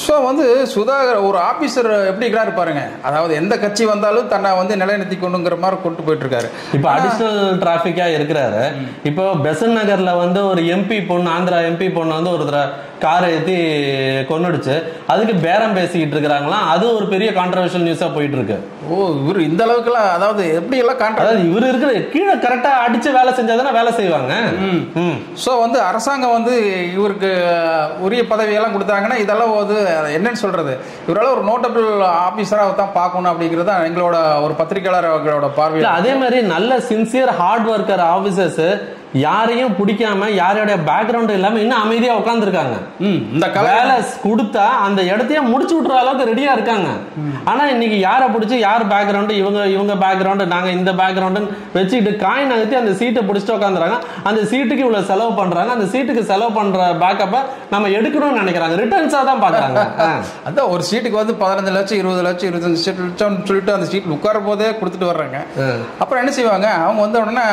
ஸோ வந்து சுதாகர் ஒரு ஆபீசர் எப்படி இருக்கிறாரு பாருங்க. அதாவது எந்த கட்சி வந்தாலும் தன்னை வந்து நிலைநிறுத்தி கொண்டுங்கிற மாதிரி கொண்டு போயிட்டு இருக்காரு இப்ப அடிஷனல் டிராபிக்கா இருக்கிறாரு. இப்போ பெசன் நகர்ல வந்து ஒரு எம்பி பொண்ணு ஆந்திரா எம்பி பொண்ணு வந்து ஒரு காரை ஏத்தி கொன்னுடுச்சு. அதுக்கு பேரம் பேசிக்கிட்டு இருக்கிறாங்களாம் அது ஒரு பெரிய கான்ட்ரவர்ஷியல் நியூஸா போயிட்டு இருக்கு ஓ இவர் இந்த அளவுக்குலாம் அதாவது எப்படி எல்லாம் அதாவது இவர் இருக்கிற கீழே கரெக்டா அடிச்சு வேலை செஞ்சாதானே வேலை செய்வாங்க. ஸோ வந்து அரசாங்கம் வந்து இவருக்கு உரிய பதவியெல்லாம் கொடுத்தாங்கன்னா இதெல்லாம் வந்து என்னன்னு சொல்றது? இவரால் ஒரு நோட்டபிள் ஆபீசராக தான் பார்க்கணும் அப்படிங்கிறது தான் எங்களோட ஒரு பத்திரிகையாளர் அவர்களோட இல்ல பார்வையில் அதே மாதிரி நல்ல சின்சியர் ஹார்ட் ஒர்க்கர் ஆபீசர்ஸ் யாரையும் பிடிக்காம யாரோடைய பேக்ரவுண்ட் இல்லாம இன்னும் அமைதியா உட்காந்துருக்காங்க ம் இந்த வேலை கொடுத்தா அந்த இடத்தையே முடிச்சு விட்டுற அளவுக்கு ரெடியா இருக்காங்க. ஆனா இன்னைக்கு யாரை பிடிச்சி யார் பேக்ரவுண்டு இவங்க இவங்க பேக்ரவுண்டு நாங்க இந்த பேக்ரவுண்டுன்னு வச்சுக்கிட்டு காயின் நகர்த்தி அந்த சீட்டை பிடிச்சிட்டு உட்காந்துறாங்க அந்த சீட்டுக்கு இவ்வளவு செலவு பண்றாங்க. அந்த சீட்டுக்கு செலவு பண்ற பேக்கப்பை நம்ம எடுக்கணும்னு நினைக்கிறாங்க. ரிட்டர்ன்ஸா தான் பாக்குறாங்க. அதான் ஒரு சீட்டுக்கு வந்து பதினஞ்சு லட்சம் இருபது லட்சம் இருபத்தஞ்சு சீட் லட்சம்னு சொல்லிட்டு அந்த சீட் உட்கார போதே கொடுத்துட்டு வர்றாங்க. அப்புறம் என்ன செய்வாங்க? அவங்க வந்த உடனே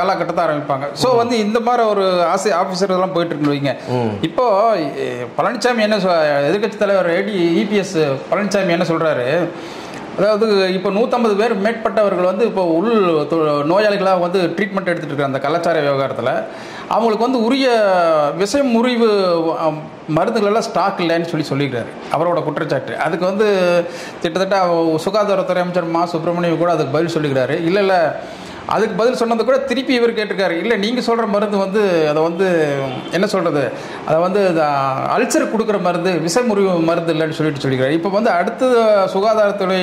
கல்லா கட்டத்த ஆரம்பிப்பாங்க. ஸோ வந்து இந்த மாதிரி ஒரு ஆசை ஆஃபீஸர் எல்லாம் போயிட்டு இருக்கு வைங்க இப்போ பழனிசாமி என்ன எதிர்கட்சி தலைவர் ஏடி இபிஎஸ் பழனிசாமி என்ன சொல்றாரு? அதாவது இப்போ நூற்றம்பது பேர் மேற்பட்டவர்கள் வந்து இப்போ உள் நோயாளிகளாக வந்து ட்ரீட்மெண்ட் எடுத்துட்டு இருக்காங்க அந்த கலாச்சார விவகாரத்தில். அவங்களுக்கு வந்து உரிய விஷ முறிவு அம், மருந்துகள் எல்லாம் ஸ்டாக் இல்லைன்னு சொல்லி சொல்லிக்கிறாரு. அவரோட குற்றச்சாட்டு. அதுக்கு வந்து கிட்டத்தட்ட சுகாதாரத்துறை அமைச்சர் மா. சுப்பிரமணியம் கூட அதுக்கு பதில் சொல்லிக்கிறாரு. இல்லை இல்லை அதுக்கு பதில் சொன்னது கூட திருப்பி இவர் கேட்டிருக்காரு. இல்லை நீங்கள் சொல்கிற மருந்து வந்து அதை வந்து என்ன சொல்கிறது அதை வந்து அல்சர் கொடுக்குற மருந்து விசமுறிவு மருந்து இல்லைன்னு சொல்லிட்டு சொல்லிக்கிறார். இப்போ வந்து அடுத்த சுகாதாரத்துறை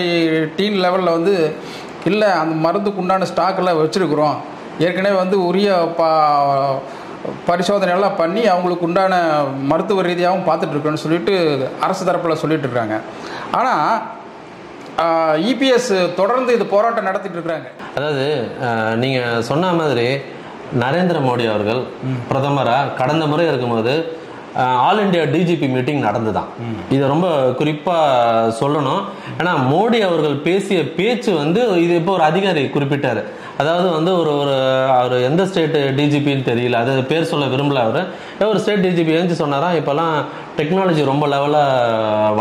டீன் லெவலில் வந்து இல்லை அந்த மருந்துக்கு உண்டான ஸ்டாக்கெல்லாம் வச்சுருக்குறோம். ஏற்கனவே வந்து உரிய பா பரிசோதனை எல்லாம் பண்ணி அவங்களுக்கு உண்டான மருத்துவ ரீதியாகவும் பார்த்துட்ருக்கோன்னு சொல்லிட்டு அரசு தரப்பில் சொல்லிட்டு இருக்காங்க. ஆனால் இபிஎஸ் தொடர்ந்து இது போராட்டம் நடத்திட்டு இருக்கிறாங்க. அதாவது அஹ், நீங்க சொன்ன மாதிரி நரேந்திர மோடி அவர்கள் பிரதமரா கடந்த முறை இருக்கும்போது ஆல் இந்தியா டிஜிபி மீட்டிங் நடந்துதான். இது ரொம்ப குறிப்பா சொல்லணும். ஏன்னா மோடி அவர்கள் பேசிய பேச்சு வந்து இது இப்போ ஒரு அதிகாரி குறிப்பிட்டாரு. அதாவது வந்து ஒரு ஒரு அவர் எந்த ஸ்டேட் டிஜிபின்னு தெரியல. அது பேர் சொல்ல விரும்பல அவர். ஒரு ஸ்டேட் டிஜிபி எழுந்து சொன்னாரா இப்பெல்லாம் டெக்னாலஜி ரொம்ப வளர்ந்துட்டு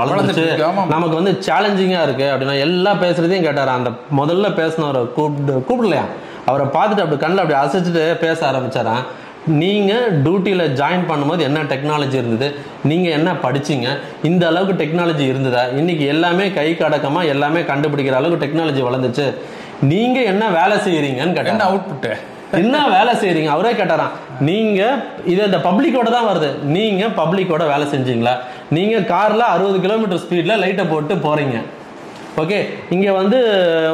வளர்ந்துச்சு. நமக்கு வந்து சேலஞ்சிங்கா இருக்கு அப்படின்னா எல்லா பேசுறதையும் கேட்டாரு. அந்த முதல்ல பேசினவரை கூப்பிட்டு கூப்பிடலையா? அவரை பார்த்துட்டு அப்படி கண்ணில் அப்படி அசைச்சிட்டு பேச ஆரம்பிச்சாராம் நீங்க டியூட்டியில ஜாயின் பண்ணும்போது என்ன டெக்னாலஜி இருந்தது? நீங்க என்ன படிச்சீங்க? இந்த அளவுக்கு டெக்னாலஜி இருந்ததா? இன்னைக்கு எல்லாமே கை கடக்கமா எல்லாமே கண்டுபிடிக்கிற அளவுக்கு டெக்னாலஜி வளர்ந்துச்சு. நீங்க என்ன வேலை செய்யறீங்கன்னு என்ன கேட்டாங்க அவுட்புட்டு என்ன வேலை செய்றீங்க அவரே கேட்டாராம். நீங்க இது இந்த பப்ளிக்கோட தான் வருது. நீங்க பப்ளிக்கோட வேலை செஞ்சீங்களா? நீங்க கார்ல அறுபது கிலோமீட்டர் ஸ்பீட்ல லைட்டை போட்டு போறீங்க. ஓகே இங்க வந்து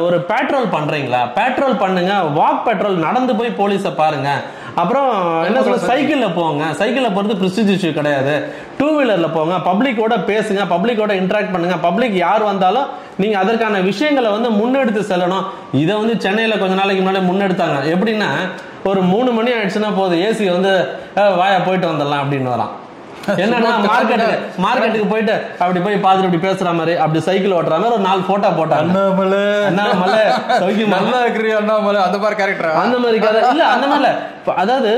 ஒரு பெட்ரோல் பண்றீங்களா? பெட்ரோல் பண்ணுங்க. வாக் பெட்ரோல் நடந்து போய் போலீஸை பாருங்க. அப்புறம் என்ன சொல்ல சைக்கிள்ல போங்க. சைக்கிள்ல போறது பிரஸ்டிஜ் இஷ்யூ கிடையாது. டூ வீலர்ல போங்க. பப்ளிக்கோட பேசுங்க. பப்ளிக்கோட இன்டராக்ட் பண்ணுங்க. பப்ளிக் யார் வந்தாலும் நீங்க அதற்கான விஷயங்களை வந்து முன்னெடுத்து செல்லணும். இதை வந்து சென்னையில கொஞ்ச நாளைக்கு முன்னாடி முன்னெடுத்தாங்க. எப்படின்னா ஒரு மூணு மணி ஆயிடுச்சுன்னா போதும். ஏசி வந்து "அஹ், வாயா போயிட்டு வந்துடலாம் அப்படின்னு வரான். என்னன்னா மார்க்கெட்டுக்கு மார்க்கெட்டுக்கு போயிட்டு அப்படி போய் பார்த்துட்டு இப்படி பேசுற மாதிரி அப்படி சைக்கிள் ஓட்டுற மாதிரி ஒரு நாலு போட்டோ போட்டாங்க. அண்ணாமலை. அண்ணாமலை சௌக்கியமா. நல்லா இருக்கிறியா அண்ணாமலை? அந்த மாதிரி கேரக்டரா அந்த மாதிரி கதை இல்ல அந்த மாதிரி அதாவது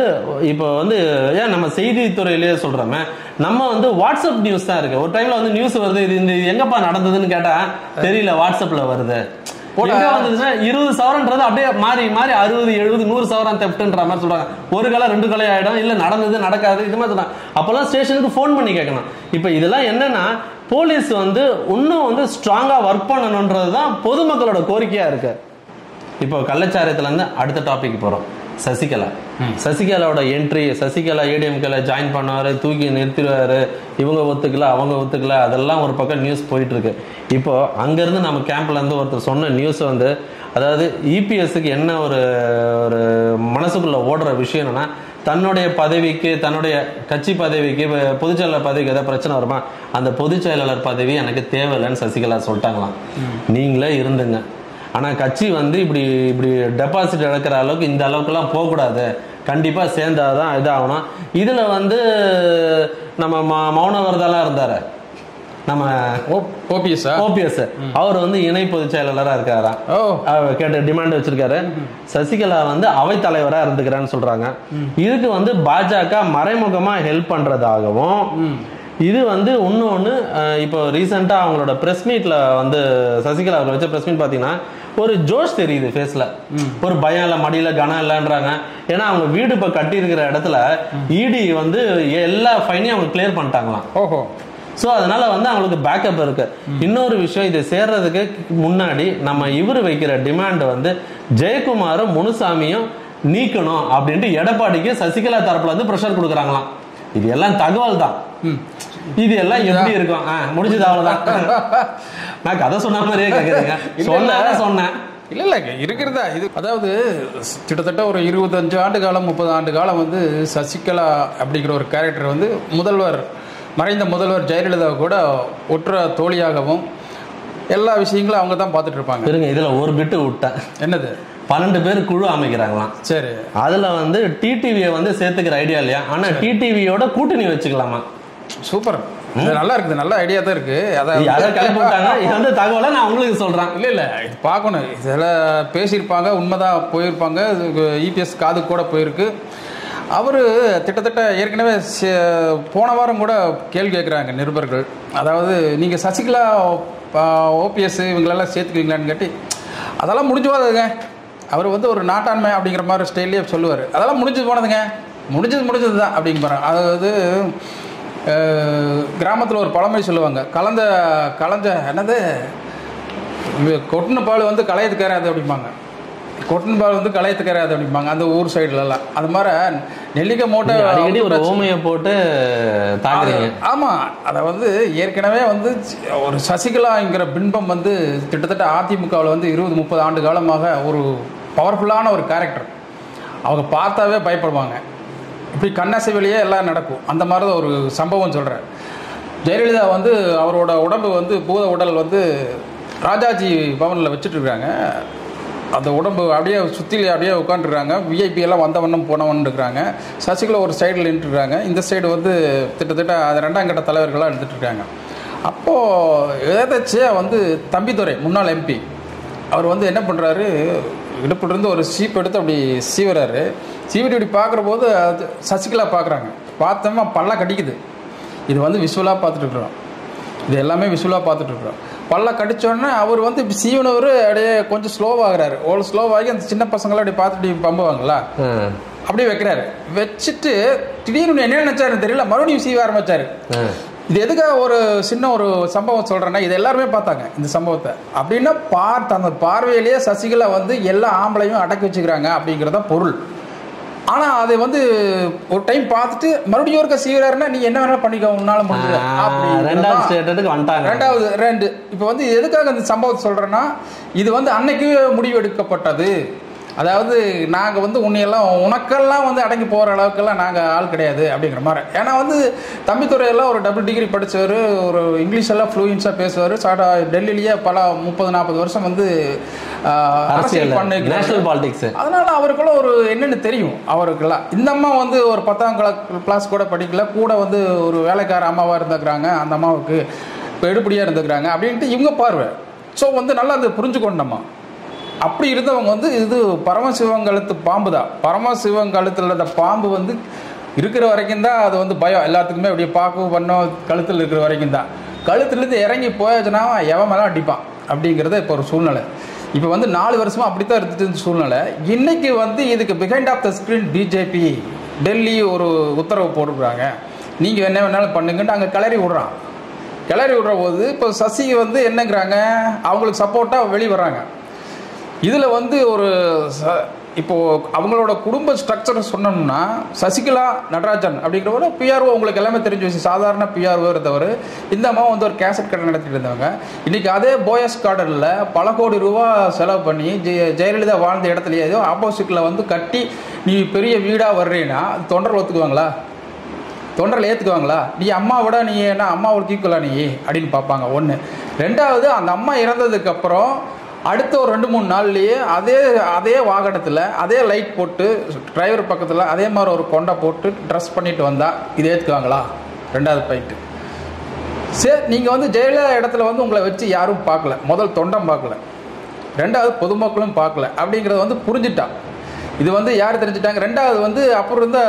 இப்போ வந்து ஏன் நம்ம செய்தித்துறையிலேயே சொல்றோமே நம்ம வந்து வாட்ஸ்அப் நியூஸ் தான் இருக்கு. ஒரு டைம்ல வந்து நியூஸ் வருது இது இந்த எங்கப்பா நடந்ததுன்னு கேட்டா தெரியல வாட்ஸ்அப்ல வருது. இருபது சவரன்றது அப்படியே மாறி மாறி அறுபது எழுபது நூறு சவரன் தெப்ட்ன்ற மாதிரி சொல்றாங்க. ஒரு கலை ரெண்டு கலை ஆயிடும். இல்ல நடந்தது நடக்காது இது மாதிரி சொல்றாங்க. அப்பெல்லாம் ஸ்டேஷனுக்கு ஃபோன் பண்ணி கேட்கணும் இப்ப இதெல்லாம் என்னன்னா போலீஸ் வந்து இன்னும் வந்து ஸ்ட்ராங்கா ஒர்க் பண்ணணுன்றது தான் பொதுமக்களோட கோரிக்கையா இருக்கு. இப்போ கள்ளச்சாரியத்துல இருந்து அடுத்த டாபிக் போறோம். சசிகலா. சசிகலாவோட என்ட்ரி சசிகலா ஏடிஎம்கேல ஜாயின் பண்ணாரு தூக்கி நிறுத்திடுவாரு. இவங்க ஒத்துக்கல அவங்க ஒத்துக்கல அதெல்லாம் ஒரு பக்கம் நியூஸ் போயிட்டு இருக்கு இப்போ அங்கிருந்து நம்ம கேம்ப்ல இருந்து ஒருத்தர் சொன்ன நியூஸ் வந்து அதாவது இபிஎஸ்க்கு என்ன ஒரு ஒரு மனசுக்குள்ள ஓடுற விஷயம் என்னன்னா தன்னுடைய பதவிக்கு தன்னுடைய கட்சி பதவிக்கு இப்ப பொதுச் செயலாளர் பதவிக்கு ஏதாவது பிரச்சனை வருமா? அந்த பொதுச் செயலாளர் பதவி எனக்கு தேவையில்லைன்னு சசிகலா சொல்லிட்டாங்களாம். நீங்களே இருந்துங்க. ஆனா கட்சி வந்து இப்படி இப்படி டெபாசிட் இழக்கிற அளவுக்கு இந்த அளவுக்குலாம் போகக்கூடாது. கண்டிப்பா சேர்ந்தாதான் இதாகணும். இதுல வந்து நம்ம ம- மௌன விரதம்லாம் இருந்தாரு. நம்ம ஓபிஎஸ்ஸா? ஓபிஎஸ். அவர் வந்து இணை பொதுச் செயலாளரா இருக்காராம் கேட்ட டிமாண்ட் வச்சிருக்காரு. சசிகலா வந்து அவைத் தலைவரா இருந்துக்கிறேன்னு சொல்றாங்க. இதுக்கு வந்து பாஜக மறைமுகமா ஹெல்ப் பண்றதாகவும் இது வந்து இன்னொன்னு அஹ், இப்போ ரீசெண்டா அவங்களோட பிரஸ் மீட்ல வந்து சசிகலா அவர்கள் வச்ச பிரஸ் மீட் பாத்தீங்கன்னா ஒரு ஜோஷ் தெரியுது ஃபேஸ்ல ஒரு பயம் இல்ல மடியில கனம் இல்லைன்றாங்க. ஏன்னா அவங்க வீடு இப்ப கட்டி இருக்கிற இடத்துல இடி வந்து எல்லா ஃபைனையும் அவங்க கிளியர் பண்ணிட்டாங்களாம். ஓஹோ. சோ அதனால வந்து அவங்களுக்கு பேக்கப் இருக்கு. இன்னொரு விஷயம் இது சேர்றதுக்கு முன்னாடி நம்ம இவர் வைக்கிற டிமாண்ட் வந்து ஜெயக்குமாரும் முனுசாமியும் நீக்கணும் அப்படின்ட்டு எடப்பாடிக்கு சசிகலா தரப்புல இருந்து ப்ரெஷர் கொடுக்குறாங்களாம். இது எல்லாம் தகவல் தான் இது எல்லாம் எப்படி இருக்கும்? முடிஞ்சது அவ்வளவுதான். நான் கதை சொன்ன மாதிரியே கேக்குறீங்க சொன்னா சொன்னேன். இல்லை இல்லை இருக்கிறதா? இது அதாவது கிட்டத்தட்ட ஒரு இருபத்தஞ்சு ஆண்டு காலம் முப்பது ஆண்டு காலம் வந்து சசிகலா அப்படிங்கிற ஒரு கேரக்டர் வந்து முதல்வர் மறைந்த முதல்வர் ஜெயலலிதா கூட ஒற்ற தோழியாகவும் எல்லா விஷயங்களும் அவங்க தான் பார்த்துட்டு இருப்பாங்க. இருங்க இதுல ஒரு பிட்டு விட்டேன். என்னது? பன்னெண்டு பேர் குழு அமைக்கிறாங்களாம். சரி. அதுல வந்து டிடிவியை வந்து சேர்த்துக்கிற ஐடியா இல்லையா? ஆனா டிடிவியோட கூட்டணி வச்சுக்கலாமா? சூப்பர். இது நல்லா இருக்குது நல்ல ஐடியா தான் இருக்கு. அதாவது வந்து தகவலை நான் உங்களுக்கு சொல்றேன். இல்லை இல்லை. இது பார்க்கணும். இதெல்லாம் பேசியிருப்பாங்க உண்மைதான் போயிருப்பாங்க. இபிஎஸ் காது கூட போயிருக்கு. அவர் கிட்டத்தட்ட ஏற்கனவே போன வாரம் கூட கேள்வி கேட்குறாங்க நிருபர்கள். அதாவது நீங்கள் சசிகலா ஓபிஎஸ் இவங்களெல்லாம் சேர்த்துக்குவீங்களான்னு கேட்டு அதெல்லாம் முடிஞ்சு போகாதுங்க அவர் வந்து ஒரு நாட்டாண்மை அப்படிங்கிற மாதிரி ஸ்டைல்லே சொல்லுவார். அதெல்லாம் முடிஞ்சு போனதுங்க. முடிஞ்சது முடிஞ்சது தான் அப்படிங்கிற அதாவது கிராமத்தில் ஒரு பழமொழி சொல்லுவாங்க. கலந்த கலந்த என்னது? கொட்டின பால் வந்து களையத்துக்காராது அப்படிம்பாங்க. கொட்டின பால் வந்து களையத்துக்காராது அப்படிம்பாங்க அந்த ஊர் சைடுலலாம். அது மாதிரி நெல்லிக்காய் மூட்டை அடிக்கடி ஒரு ஓமையை போட்டு தாக்குறீங்க. அது- ஆமா அதை வந்து ஏற்கனவே வந்து ஒரு சசிகலாங்கிற பின்பம் வந்து கிட்டத்தட்ட அதிமுகவில் வந்து இருபது முப்பது ஆண்டு காலமாக ஒரு பவர்ஃபுல்லான ஒரு கேரக்டர் அவங்க பார்த்தாவே பயப்படுவாங்க. இப்படி கண்ணசைவிலேயே எல்லாம் நடக்கும். அந்த மாதிரி தான் ஒரு சம்பவம் சொல்கிறேன் ஜெயலலிதா வந்து அவரோட உடம்பு வந்து பூத உடல் வந்து ராஜாஜி பவனில் வச்சுட்ருக்காங்க அந்த உடம்பு அப்படியே சுற்றிலே அப்படியே உட்காந்துருக்காங்க விஐபி எல்லாம் வந்தவண்ணம் போனவன் இருக்கிறாங்க. சசிகலா ஒரு சைடில் நின்றுருக்காங்க இந்த சைடு வந்து கிட்டத்தட்ட அது ரெண்டாம் கட்ட தலைவர்களாக எடுத்துட்ருக்காங்க அப்போது எதாச்சியாக வந்து தம்பிதுரை முன்னாள் எம்பி அவர் வந்து என்ன பண்ணுறாரு இடுப்புலேருந்து ஒரு சீப் எடுத்து அப்படி சீவுறாரு. சீவிட்டு இப்படி பார்க்குற போது அது சசிகலா பார்க்குறாங்க. பார்த்தோமா பல்ல கடிக்குது. இது வந்து விஷுவலாக பார்த்துட்டு இருக்கிறோம். இது எல்லாமே விஷுவலாக பார்த்துட்டு இருக்கிறோம். பல்ல கடிச்சோடனே அவர் வந்து இப்படி சீவனவர் அப்படியே கொஞ்சம் ஸ்லோவாகிறாரு ஒரு ஸ்லோவாகி அந்த சின்ன பசங்களாம் அப்படி பார்த்துட்டு பம்புவாங்களா. அப்படியே வைக்கிறாரு. வச்சுட்டு திடீர்னு என்ன நினைச்சாருன்னு தெரியல மறுபடியும் சீவ ஆரம்பிச்சாரு. இது எதுக்காக ஒரு சின்ன ஒரு சம்பவம் சொல்றேன்னா இது எல்லாருமே பார்த்தாங்க இந்த சம்பவத்தை. அப்படின்னா பார்த்து அந்த பார்வையிலேயே சசிகலா வந்து எல்லா ஆம்பளையும் அடக்கி வச்சுக்கிறாங்க அப்படிங்கிறத பொருள். ஆனா அதை வந்து ஒரு டைம் பார்த்துட்டு மறுபடியும் ஒருக்க சீவராருன்னா நீ என்ன வேணாலும் பண்ணிக்கோ உன்னால அப்படிங்கிறது? ரெண்டாவது ரெண்டாவது ரெண்டு. இப்போ வந்து எதுக்காக இந்த சம்பவத்தை சொல்கிறேன்னா இது வந்து அன்னைக்கு முடிவு எடுக்கப்பட்டது அதாவது நாங்கள் வந்து உன்னையெல்லாம் உனக்கெல்லாம் வந்து அடங்கி போகிற அளவுக்கெல்லாம் நாங்கள் ஆள் கிடையாது அப்படிங்கிற மாதிரி. ஏன்னா வந்து தம்பித்துறையெல்லாம் ஒரு டபுள் டிகிரி படித்தவர் ஒரு இங்கிலீஷ் எல்லாம் ஃப்ளூயன்ஸாக பேசுவார். சாடா டெல்லியிலேயே பல முப்பது நாற்பது வருஷம் வந்து அரசியல் பண்ணி நேஷனல் பாலிடிக்ஸ் அதனால அவருக்குள்ள ஒரு என்னன்னு தெரியும். அவருக்கெல்லாம். இந்த அம்மா வந்து ஒரு பத்தாம் கிளாஸ் கூட படிக்கல. கூட வந்து ஒரு வேலைக்கார அம்மாவா இருந்துக்கிறாங்க அந்த அம்மாவுக்கு இப்போ எடுப்படியாக இருந்துக்கிறாங்க அப்படின்ட்டு இவங்க பார்வை. ஸோ வந்து நல்லா அது புரிஞ்சுக்கொண்டம்மா அப்படி இருந்தவங்க வந்து இது பரமசிவன் கழுத்து பாம்பு தான் பரமசிவன் கழுத்தில் அந்த பாம்பு வந்து இருக்கிற வரைக்கும் தான் அது வந்து பயம். எல்லாத்துக்குமே அப்படியே பார்க்கவும் பண்ணோம். கழுத்தில் இருக்கிற வரைக்கும் தான் கழுத்துலேருந்து இறங்கி போயாச்சுன்னா எவன் மேலே அடிப்பான் அப்படிங்கிறது இப்போ ஒரு சூழ்நிலை. இப்போ வந்து நாலு வருஷமா அப்படித்தான் இருந்துட்டு சூழ்நிலை. இன்னைக்கு வந்து இதுக்கு behind of the screen BJP Delhi ஒரு உத்தரவு போட்டுருக்காங்க நீங்கள் என்ன வேணாலும் பண்ணுங்கன்ட்டு அங்கே கிளறி விடுறான். கிளறி விடுற போது இப்போ சசி வந்து என்னங்கிறாங்க? அவங்களுக்கு சப்போர்ட்டாக வெளியே வர்றாங்க. இதில் வந்து ஒரு ச- இப்போது அவங்களோட குடும்ப ஸ்ட்ரக்சர் சொன்னோம்னா சசிகலா நடராஜன் அப்படிங்கிறவரு பிஆர்ஓ உங்களுக்கு எல்லாமே தெரிஞ்சு வச்சு சாதாரண பிஆர்ஓ இருந்தவர். இந்த அம்மா வந்து ஒரு கேசட் கடை நடத்திட்டு இருந்தவங்க இன்றைக்கி அதே போயஸ் கார்டனில் பல கோடி ரூபா செலவு பண்ணி ஜெய ஜெயலலிதா வாழ்ந்த இடத்துலையே ஏதோ ஆப்போசிட்டில் வந்து கட்டி நீ பெரிய வீடாக வர்றீன்னா தொண்டர் ஒத்துக்குவாங்களா? தொண்டரில் ஏற்றுக்குவாங்களா நீ அம்மாவோட நீ என்ன அம்மாவோட ஈக்குவலா நீ? அப்படின்னு பார்ப்பாங்க. ஒன்று ரெண்டாவது அந்த அம்மா இறந்ததுக்கப்புறம் அடுத்த ஒரு ரெண்டு மூணு நாள்லேயே அதே அதே வாகனத்தில் அதே லைட் போட்டு டிரைவர் பக்கத்தில் அதே மாதிரி ஒரு கொண்டை போட்டு ட்ரெஸ் பண்ணிட்டு வந்தால் இதை ஏற்றுக்குவாங்களா ரெண்டாவது பாயிண்ட் சரி நீங்கள் வந்து ஜெயலலிதா இடத்துல வந்து உங்களை வச்சு யாரும் பார்க்கல. முதல் தொண்டம் பார்க்கல. ரெண்டாவது பொதுமக்களும் பார்க்கல. அப்படிங்கிறத வந்து புரிஞ்சுட்டா. இது வந்து யார் தெரிஞ்சுட்டாங்க? ரெண்டாவது வந்து அப்புறம் இருந்த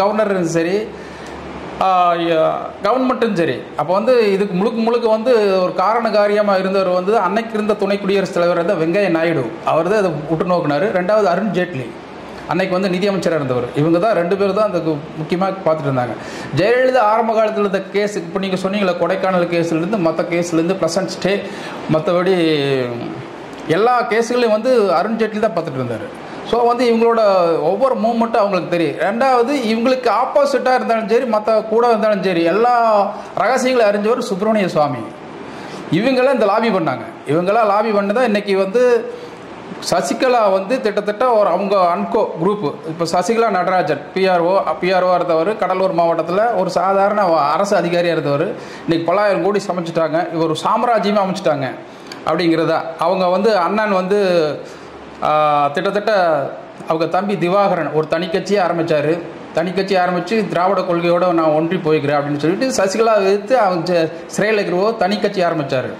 கவர்னரும் சரி கவர்மெண்ட்டும் சரி. அப்போ வந்து இதுக்கு முழுக்க முழுக்க வந்து ஒரு காரண காரியமாக இருந்தவர் வந்து அன்னைக்கு இருந்த துணை குடியரசுத் தலைவர் வந்து வெங்கைய நாயுடு. அவர் தான் அதை உற்று நோக்கினார். ரெண்டாவது அருண் ஜேட்லி. அன்னைக்கு வந்து நிதியமைச்சராக இருந்தவர். இவங்க தான் ரெண்டு பேர் தான் அதுக்கு முக்கியமாக பார்த்துட்டு இருந்தாங்க. ஜெயலலிதா ஆரம்ப காலத்தில் இந்த கேஸ் இப்போ நீங்கள் சொன்னீங்களே கொடைக்கானல் கேஸ்லேருந்து மற்ற கேஸ்லேருந்து ப்ளசன்ட் ஸ்டே மற்றபடி எல்லா கேஸுகளையும் வந்து அருண் ஜேட்லி தான் பார்த்துட்டு இருந்தார். ஸோ வந்து இவங்களோட ஒவ்வொரு மூமெண்ட்டும் அவங்களுக்கு தெரியும். ரெண்டாவது இவங்களுக்கு ஆப்போசிட்டாக இருந்தாலும் சரி மற்ற கூட இருந்தாலும் சரி எல்லா ரகசியங்களும் அறிஞ்சவர் சுப்பிரமணிய சுவாமி. இவங்களாம் இந்த லாபி பண்ணாங்க. இவங்கெல்லாம் லாபி பண்ணி தான் இன்னைக்கு வந்து சசிகலா வந்து கிட்டத்தட்ட ஒரு அவங்க அன்கோ குரூப்பு இப்போ சசிகலா நடராஜன் பிஆர்ஓ பிஆர்ஓ இருந்தவர் கடலூர் மாவட்டத்தில் ஒரு சாதாரண அரசு அதிகாரியாக இருந்தவர். இன்னைக்கு பல்லாயிரம் கோடி சமைச்சிட்டாங்க. இவர் சாம்ராஜ்யமே அமைச்சிட்டாங்க. அப்படிங்கிறதா. அவங்க வந்து அண்ணன் வந்து ஆஹ், கிட்டத்தட்ட அவங்க தம்பி திவாகரன் ஒரு தனிக்கட்சியை ஆரம்பித்தார் தனி ஆரம்பித்து திராவிட கொள்கையோட நான் ஒன்றி போய்க்கிறேன் அப்படின்னு சொல்லிட்டு சசிகலா எதிர்த்து அவங்க சிறையில் இருக்கிறவோ தனி கட்சி ஆரம்பித்தார்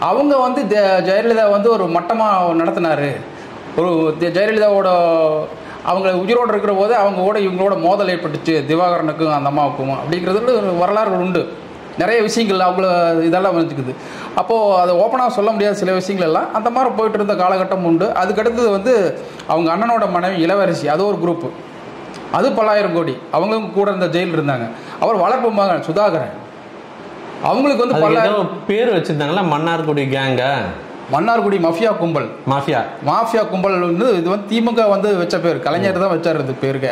அவங்க வந்து ஜெயலலிதா வந்து ஒரு மட்டமாக நடத்தினாரு. ஒரு ஜெயலலிதாவோட அவங்க உயிரோடு இருக்கிற போது அவங்க கூட இவங்களோட மோதல் ஏற்பட்டுச்சு. திவாகரனுக்கும் அந்த அம்மாவுக்கும் அப்படிங்கிறது வரலாறுகள் உண்டு. நிறைய விஷயங்கள் அவங்கள இதெல்லாம் வந்துக்குது அப்போது அதை ஓப்பனாக சொல்ல முடியாத சில விஷயங்கள் எல்லாம் அந்த மாதிரி போயிட்டு இருந்த காலகட்டம் உண்டு. அதுக்கடுத்தது வந்து அவங்க அண்ணனோட மனைவி இளவரசி அது ஒரு குரூப்பு அது பல்லாயிரம் கோடி. அவங்க கூட இருந்த ஜெயில் இருந்தாங்க. அவர் வளர்ப்பு மகன் சுதாகரன். அவங்களுக்கு வந்து பல்லாயிரம் பேர் வச்சிருந்தாங்களா மன்னார்குடி கேங்க மன்னார்குடி மஃபியா கும்பல். மாஃபியா. மாஃபியா கும்பல் வந்து இது வந்து திமுக வந்து வச்ச பேர். கலைஞர் தான் வச்சார் இது பேருக்க.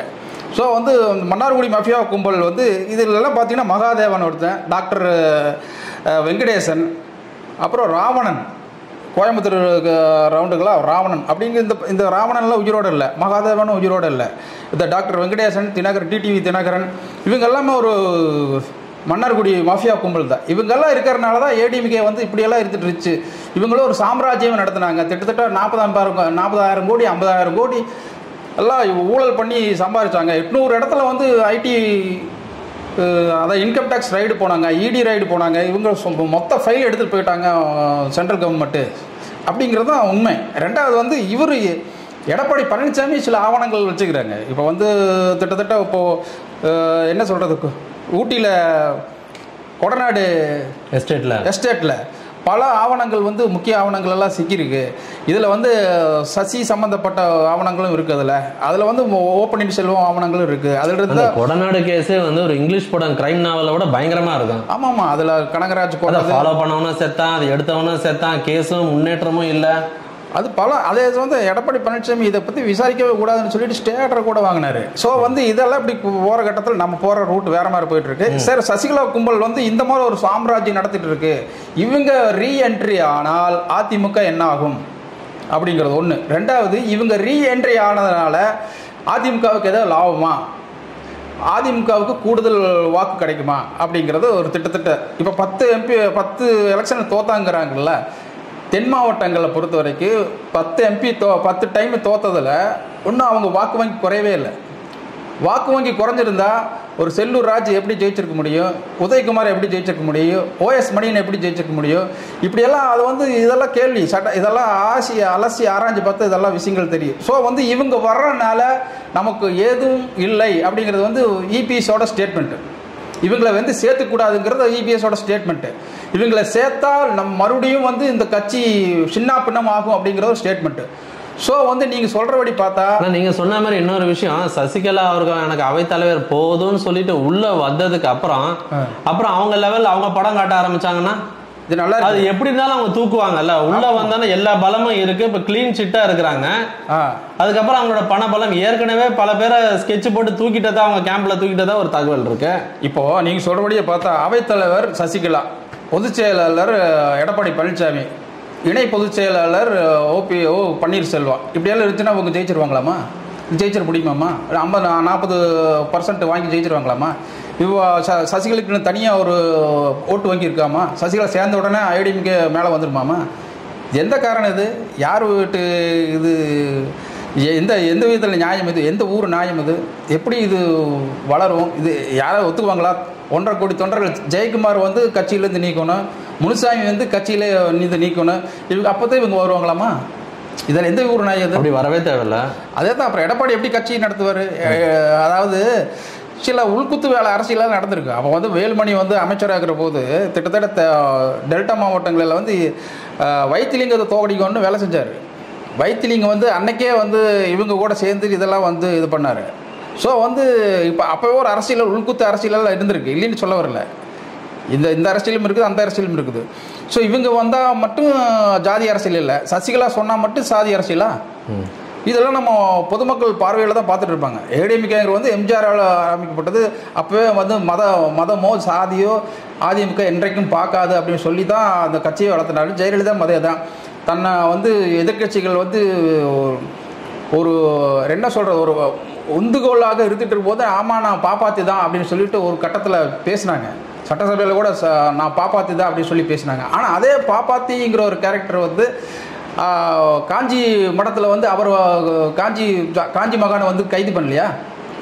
ஸோ வந்து மன்னார்குடி மஃபியா கும்பல் வந்து இதிலெல்லாம் பார்த்தீங்கன்னா மகாதேவன் ஒருத்தன் டாக்டர் வெங்கடேசன் அப்புறம் ராவணன் கோயம்புத்தூர் ரவுண்டுகளாக ராவணன். அப்படிங்கிற இந்த இந்த ராவணன்லாம் உயிரோடு இல்லை. மகாதேவனும் உயிரோடு இல்லை. இந்த டாக்டர் வெங்கடேசன் தினகரன் டிடிவி தினகரன் இவங்க எல்லாமே ஒரு மன்னார்குடி மாஃபியா கும்பல் தான். இவங்கெல்லாம் இருக்கிறனால தான் ஏடிஎம்கே வந்து இப்படியெல்லாம் இருந்துட்டு இருந்துச்சு. இவங்களும் ஒரு சாம்ராஜ்யம் நடத்துனாங்க. கிட்டத்தட்ட நாற்பதாயிரம் நாற்பதாயிரம் கோடி ஐம்பதாயிரம் கோடி எல்லாம் ஊழல் பண்ணி சம்பாதிச்சாங்க எட்நூறு இடத்துல வந்து ஐடி அதான் இன்கம் டேக்ஸ் ரைடு போனாங்க இடி ரைடு போனாங்க. இவங்க மொத்த ஃபைல் எடுத்துகிட்டு போயிட்டாங்க சென்ட்ரல் கவர்மெண்ட்டு அப்படிங்கிறது தான் உண்மை. ரெண்டாவது வந்து இவர் எடப்பாடி பழனிசாமி சில ஆவணங்கள் வச்சுக்கிறாங்க. இப்போ வந்து கிட்டத்தட்ட இப்போது என்ன சொல்கிறதுக்கு ஊட்டியில் கொடநாடு எஸ்டேட்ல எஸ்டேட்டில் பல ஆவணங்கள் வந்து முக்கிய ஆவணங்கள் எல்லாம் சிக்கியிருக்கு. இதில் வந்து சசி சம்மந்தப்பட்ட ஆவணங்களும் இருக்குது அதில். அதில் வந்து ஓப்பனிங் செல்வம் ஆவணங்களும் இருக்குது அதில் இருந்தா கொடநாடு கேஸே வந்து ஒரு இங்கிலீஷ் படம் கிரைம் நாவலை விட பயங்கரமா இருக்கும். ஆமாம் ஆமாம் அதில் கனகராஜ் போட்டது. ஃபாலோ பண்ணவனும் செத்தான் அதை எடுத்தவனும் செத்தான் கேஸும் முன்னேற்றமும் இல்ல. அது பல அதே வந்து எடப்பாடி பழனிசாமி இதை பற்றி விசாரிக்கவே கூடாதுன்னு சொல்லிட்டு ஸ்டே ஆர்டர் கூட வாங்கினாரு. ஸோ வந்து இதெல்லாம் இப்படி போகிற கட்டத்தில் நம்ம போகிற ரூட் வேற மாதிரி போயிட்டு இருக்கு. சார் சசிகலா கும்பல் வந்து இந்த மாதிரி ஒரு சாம்ராஜ்யம் நடத்திட்டு இருக்கு. இவங்க ரீஎன்ட்ரி ஆனால் அதிமுக என்ன ஆகும்? அப்படிங்கிறது ஒன்று ரெண்டாவது இவங்க ரீஎன்ட்ரி ஆனதுனால அதிமுகவுக்கு ஏதாவது லாபமா? அதிமுகவுக்கு கூடுதல் வாக்கு கிடைக்குமா? அப்படிங்கிறது ஒரு திட்டத்திட்ட இப்போ பத்து எம்பி பத்து எலெக்ஷன் தோத்தாங்கிறாங்கல்ல தென் மாவட்டங்களை பொறுத்த வரைக்கும் பத்து எம்பி தோ பத்து டைம் தோத்ததில் இன்னும் அவங்க வாக்கு வங்கி குறையவே இல்லை. வாக்கு வங்கி குறைஞ்சிருந்தா ஒரு செல்லூர் ராஜ் எப்படி ஜெயிச்சிருக்க முடியும்? உதயகுமார் எப்படி ஜெயிச்சிருக்க முடியும்? ஓஎஸ் மணியன் எப்படி ஜெயிச்சிருக்க முடியும்? இப்படியெல்லாம் அது வந்து இதெல்லாம் கேள்வி. சட்ட இதெல்லாம் ஆசி அலசி ஆராய்ஞ்சு பார்த்து இதெல்லாம் விஷயங்கள் தெரியும். ஸோ வந்து இவங்க வர்றனால நமக்கு ஏதும் இல்லை அப்படிங்கிறது வந்து இபிஎஸோட ஸ்டேட்மெண்ட்டு இவங்களை வந்து சேர்த்துக்கூடாதுங்கிறது இபிஎஸோட ஸ்டேட்மெண்ட்டு இவங்களை சேர்த்தா நம்ம மறுபடியும் வந்து இந்த கட்சி சின்ன பின்னம் ஆகும் அப்படிங்கிற ஒரு ஸ்டேட்மெண்ட்டு ஸோ வந்து நீங்கள் சொல்கிறபடி பார்த்தா ஆனா நீங்க சொன்ன மாதிரி இன்னொரு விஷயம் சசிகலா அவர்கள் எனக்கு அவைத்தலைவர் போதும்னு சொல்லிட்டு உள்ள வந்ததுக்கு அப்புறம். அப்புறம் அவங்க லெவல் அவங்க படம் காட்ட ஆரம்பிச்சாங்கன்னா இது நல்லா அது எப்படி இருந்தாலும் அவங்க தூக்குவாங்கல்ல. உள்ள வந்தானே எல்லா பலமும் இருக்கு. இப்ப கிளீன் சிட்டா இருக்கிறாங்க. அதுக்கப்புறம் அவங்களோட பண பலம் ஏற்கனவே பல பேரை ஸ்கெட்ச் போட்டு தூக்கிட்டதா அவங்க கேம்ப்ல தூக்கிட்டதா ஒரு தகவல் இருக்கு. இப்போ நீங்க சொல்றபடியே பார்த்தா அவைத்தலைவர் சசிகலா பொதுச் செயலாளர் எடப்பாடி பழனிசாமி இணை பொதுச் செயலாளர் ஓபி ஓ பன்னீர்செல்வம் இப்படியெல்லாம் இருந்துச்சுன்னா அவங்க ஜெயிச்சிருவாங்களாமா ஜெயிச்சிட முடியுமாம்மா? ஐம்பது நாற்பது பர்சன்ட் வாங்கி ஜெயிச்சிருவாங்களாமா இவ ச சசிகலாக்கு தனியாக ஒரு ஓட்டு வங்கி இருக்காமா சசிகலா சேர்ந்த உடனே ஐடிஎம்கே மேலே வந்துருமாமா? எந்த காரணம் இது? யார் வீட்டு இது? எந்த எந்த விதத்தில் நியாயம் இது? எந்த ஊர் நியாயம் இது? எப்படி இது வளரும்? இது யாரை ஒத்துக்குவாங்களா? ஒன்றரை கோடி தொண்டர்கள் ஜெயக்குமார் வந்து கட்சியிலேருந்து நீக்கணும். முனுசாமி வந்து கட்சியில இருந்து நீக்கணும். இவங்க அப்போ தான் இவங்க வருவாங்களாமா? இதில் எந்த ஊர் நியாயம் இது? அப்படி வரவே தேவையில்ல. அதே தான் அப்புறம் எடப்பாடி எப்படி கட்சி நடத்துவார்? அதாவது சில உள்குத்து வேலை அரசியலாக நடந்திருக்கு. அப்போ வந்து வேலுமணி வந்து அமைச்சராக இருக்கிற போது கிட்டத்தட்ட த- டெல்டா மாவட்டங்களில் வந்து வைத்திலிங்கத்தை தோகடிக்கணும்னு வேலை செஞ்சார். வைத்திலிங்கம் வந்து அன்னைக்கே வந்து இவங்க கூட சேர்ந்து இதெல்லாம் வந்து இது பண்ணார். ஸோ வந்து இப்போ அப்போவே ஒரு அரசியல் உள்குத்து அரசியலெல்லாம் இருந்திருக்கு. இல்லைன்னு சொல்ல வரல. இந்த இந்த அரசியலும் இருக்குது அந்த அரசியலும் இருக்குது. ஸோ இவங்க வந்தால் மட்டும் ஜாதி அரசியல் இல்லை. சசிகலா சொன்னால் மட்டும் சாதி அரசியலா? இதெல்லாம் நம்ம பொதுமக்கள் பார்வையில் தான் பார்த்துட்டு இருப்பாங்க. ஏடிஎம்கேங்கிற வந்து எம்ஜிஆரால் ஆரம்பிக்கப்பட்டது. அப்போவே வந்து மத மதமோ சாதியோ அதிமுக என்றைக்கும் பார்க்காது அப்படின்னு சொல்லி தான் அந்த கட்சியை வளர்த்தினாலும் ஜெயலலிதா மதே தான். தன்னை வந்து எதிர்க்கட்சிகள் வந்து ஒரு என்ன சொல்கிறது ஒரு உந்துகோலாக இருந்துட்டு இருக்கும்போது ஆமாம் நான் பாப்பாத்தி தான் அப்படின்னு சொல்லிட்டு ஒரு கட்டத்தில் பேசினாங்க. சட்டசபையில் கூட ச நான் பாப்பாத்தி தான் அப்படின்னு சொல்லி பேசினாங்க. ஆனால் அதே பாப்பாத்திங்கிற ஒரு கேரக்டர் வந்து காஞ்சி மடத்தில் வந்து அவர் காஞ்சி காஞ்சி மகானை வந்து கைது பண்ணலையா?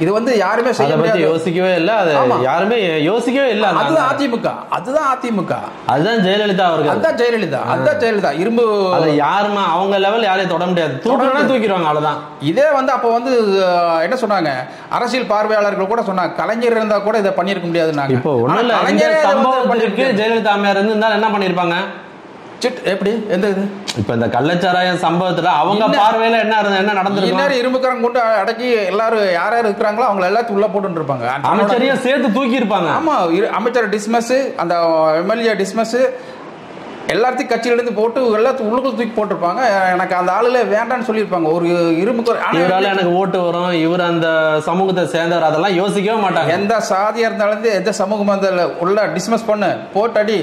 இது வந்து யாருமே செய்ய முடியாது. யோசிக்கவே இல்ல. அது. யாருமே யோசிக்கவே இல்ல. அதுதான் அதிமுக. அதுதான் அதிமுக. அதுதான் ஜெயலலிதா அவர்கள். அதுதான் ஜெயலலிதா. அதுதான் ஜெயலலிதா. இரும்பு அதை யாருமே அவங்க லெவல் யாரையும் தொட முடியாது. தூக்கினா தூக்கிடுவாங்க அவ்வளவுதான். இதே வந்து அப்போ வந்து என்ன சொன்னாங்க? அரசியல் பார்வையாளர்கள் கூட சொன்னாங்க. கலைஞர் இருந்தா கூட இதை பண்ணியிருக்க முடியாதுன்னாங்க. இப்போ ஆனா இல்ல கலைஞரே பண்ணியிருக்காரு. ஜெயலலிதா அம்மையார் இருந்தா என்ன பண்ணிருப்பாங்க சிட் எப்படி? எந்த இது? இப்ப இந்த கள்ளச்சாராயம் சம்பவத்துல அவங்க பார்வையில என்ன என்ன நடந்திருக்கும்? இன்னொரு இரும்புக்காரங்க கொண்டு அடக்கி எல்லாரும் யார் யார் இருக்கிறாங்களோ அவங்க எல்லாத்தையும் உள்ள போட்டு இருப்பாங்க. அமைச்சரையும் சேர்த்து தூக்கி இருப்பாங்க ஆமா அமைச்சர் டிஸ்மஸ் அந்த எம்எல்ஏ டிஸ்மஸ் எல்லாத்தையும் கட்சியிலேருந்து போட்டு எல்லாத்தையும் உள்ளுக்குள்ள தூக்கி போட்டிருப்பாங்க. எனக்கு அந்த ஆளுல வேண்டாம்னு சொல்லியிருப்பாங்க. ஒரு இரும்புக்கு இவரால எனக்கு ஓட்டு வரும். இவர் அந்த சமூகத்தை சேர்ந்தவர். அதெல்லாம் யோசிக்கவே மாட்டாங்க. எந்த சாதியா இருந்தாலும் எந்த சமூகம் இருந்தாலும் உள்ள டிஸ்மஸ் பண்ணு. போட்டு அடி.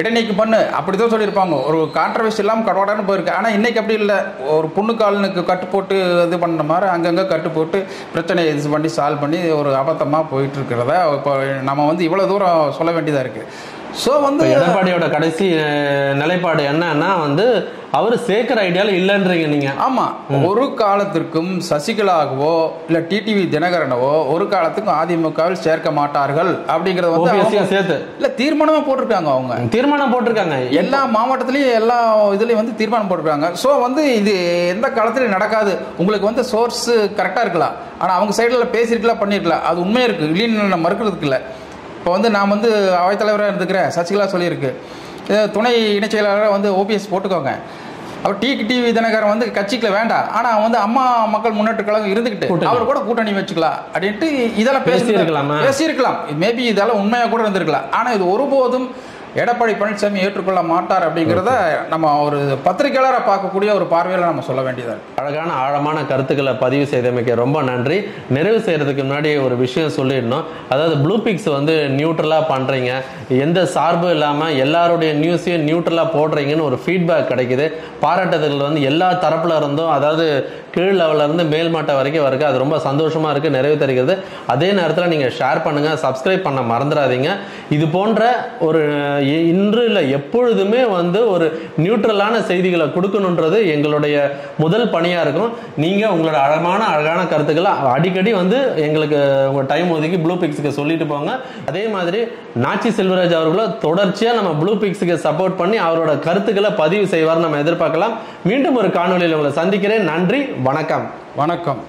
இடைநீக்கு பண்ணு. அப்படிதான் சொல்லியிருப்பாங்க. ஒரு கான்ட்ரவர்சி இல்லாமல் கடவாடான்னு போயிருக்கு. ஆனால் இன்னைக்கு அப்படி இல்லை. ஒரு பொண்ணு காலனுக்கு கட்டு போட்டு இது பண்ண மாதிரி அங்கங்கே கட்டு போட்டு பிரச்சனையை இது பண்ணி சால்வ் பண்ணி ஒரு அபத்தமாக போயிட்டு இருக்கிறத இப்போ நம்ம வந்து இவ்வளோ தூரம் சொல்ல வேண்டியதாக இருக்குது ஸோ வந்து எடப்பாடியோட கடைசி நிலைப்பாடு என்னன்னா வந்து அவர் சேர்க்கிற ஐடியால இல்லைன்றீங்க நீங்க. ஆமா. ஒரு காலத்திற்கும் சசிகலாகவோ இல்ல டிடிவி தினகரனவோ ஒரு காலத்துக்கும் அதிமுகவில் சேர்க்க மாட்டார்கள் அப்படிங்கறது வந்து சேர்த்து? இல்ல தீர்மானமா போட்டிருக்காங்க அவங்க. தீர்மானம் போட்டிருக்காங்க. எல்லா மாவட்டத்திலையும் எல்லா இதுலயும் வந்து தீர்மானம் போட்டிருக்காங்க. ஸோ வந்து இது எந்த காலத்துலையும் நடக்காது. உங்களுக்கு வந்து சோர்ஸ் கரெக்டாக இருக்கலாம். ஆனால் அவங்க சைடில் பேசியிருக்கலாம் பண்ணியிருக்கலாம். அது உண்மையாக இருக்குது இல்லைன்னு மறுக்கிறதுக்கு இல்லை. இப்போ வந்து நான் வந்து அவைத்தலைவராக இருந்துக்கிறேன் சசிகலா சொல்லியிருக்கு. இது துணை இணைச் செயலாளராக வந்து ஓபிஎஸ் போட்டுக்கோங்க. அவர் டி டிவி தினகரன் வந்து கட்சிக்குள்ள வேண்டாம். ஆனா அவன் வந்து அம்மா மக்கள் முன்னேற்ற கழகம் இருந்துகிட்டு கூட்டணி. அவர் கூட கூட்டணி வச்சுக்கலாம் அப்படின்ட்டு இதெல்லாம் பேசியிருக்கலாமா? பேசி பேசியிருக்கலாம் மேபி இதெல்லாம் உண்மையாக கூட இருந்திருக்கலாம். ஆனால் இது ஒருபோதும் எடப்பாடி பழனிசாமி ஏற்றுக்கொள்ள மாட்டார் அப்படிங்கிறத நம்ம ஒரு பத்திரிகையாளரை பார்க்கக்கூடிய ஒரு பார்வையில் நம்ம சொல்ல வேண்டியதாக அழகான ஆழமான கருத்துக்களை பதிவு செய்தமைக்கு ரொம்ப நன்றி. நிறைவு செய்யறதுக்கு முன்னாடி ஒரு விஷயம் சொல்லிடணும். அதாவது ப்ளூ பிக்ஸ் வந்து நியூட்ரலா பண்றீங்க. எந்த சார்பும் இல்லாம எல்லாருடைய நியூஸையும் நியூட்ரலா போடுறீங்கன்னு ஒரு ஃபீட்பேக் கிடைக்குது. பாராட்டுதல்கள் வந்து எல்லா தரப்புல இருந்தும் அதாவது கீழ் லெவல்ல இருந்து மேல் மட்டம் வரைக்கும் வருது. அது ரொம்ப சந்தோஷமா இருக்கு நிறைவு தருகிறது. அதே நேரத்தில் நீங்க ஷேர் பண்ணுங்க சப்ஸ்கிரைப் பண்ண மறந்துடாதீங்க. இது போன்ற ஒரு இன்று இல்லை எப்பொழுதுமே வந்து ஒரு நியூட்ரலான செய்திகளை கொடுக்கணுன்றது எங்களுடைய முதல் பணியாக இருக்கும். நீங்கள் உங்களோட அழகான அழகான கருத்துக்களை அடிக்கடி வந்து எங்களுக்கு உங்கள் டைம் ஒதுக்கி ப்ளூ பிக்ஸுக்கு சொல்லிட்டு போங்க. அதே மாதிரி நாச்சி செல்வராஜ் அவர்களும் தொடர்ச்சியாக நம்ம ப்ளூ பிக்ஸுக்கு சப்போர்ட் பண்ணி அவரோட கருத்துக்களை பதிவு செய்வார் நம்ம எதிர்பார்க்கலாம். மீண்டும் ஒரு காணொளியில் உங்களை சந்திக்கிறேன். நன்றி வணக்கம். வணக்கம்.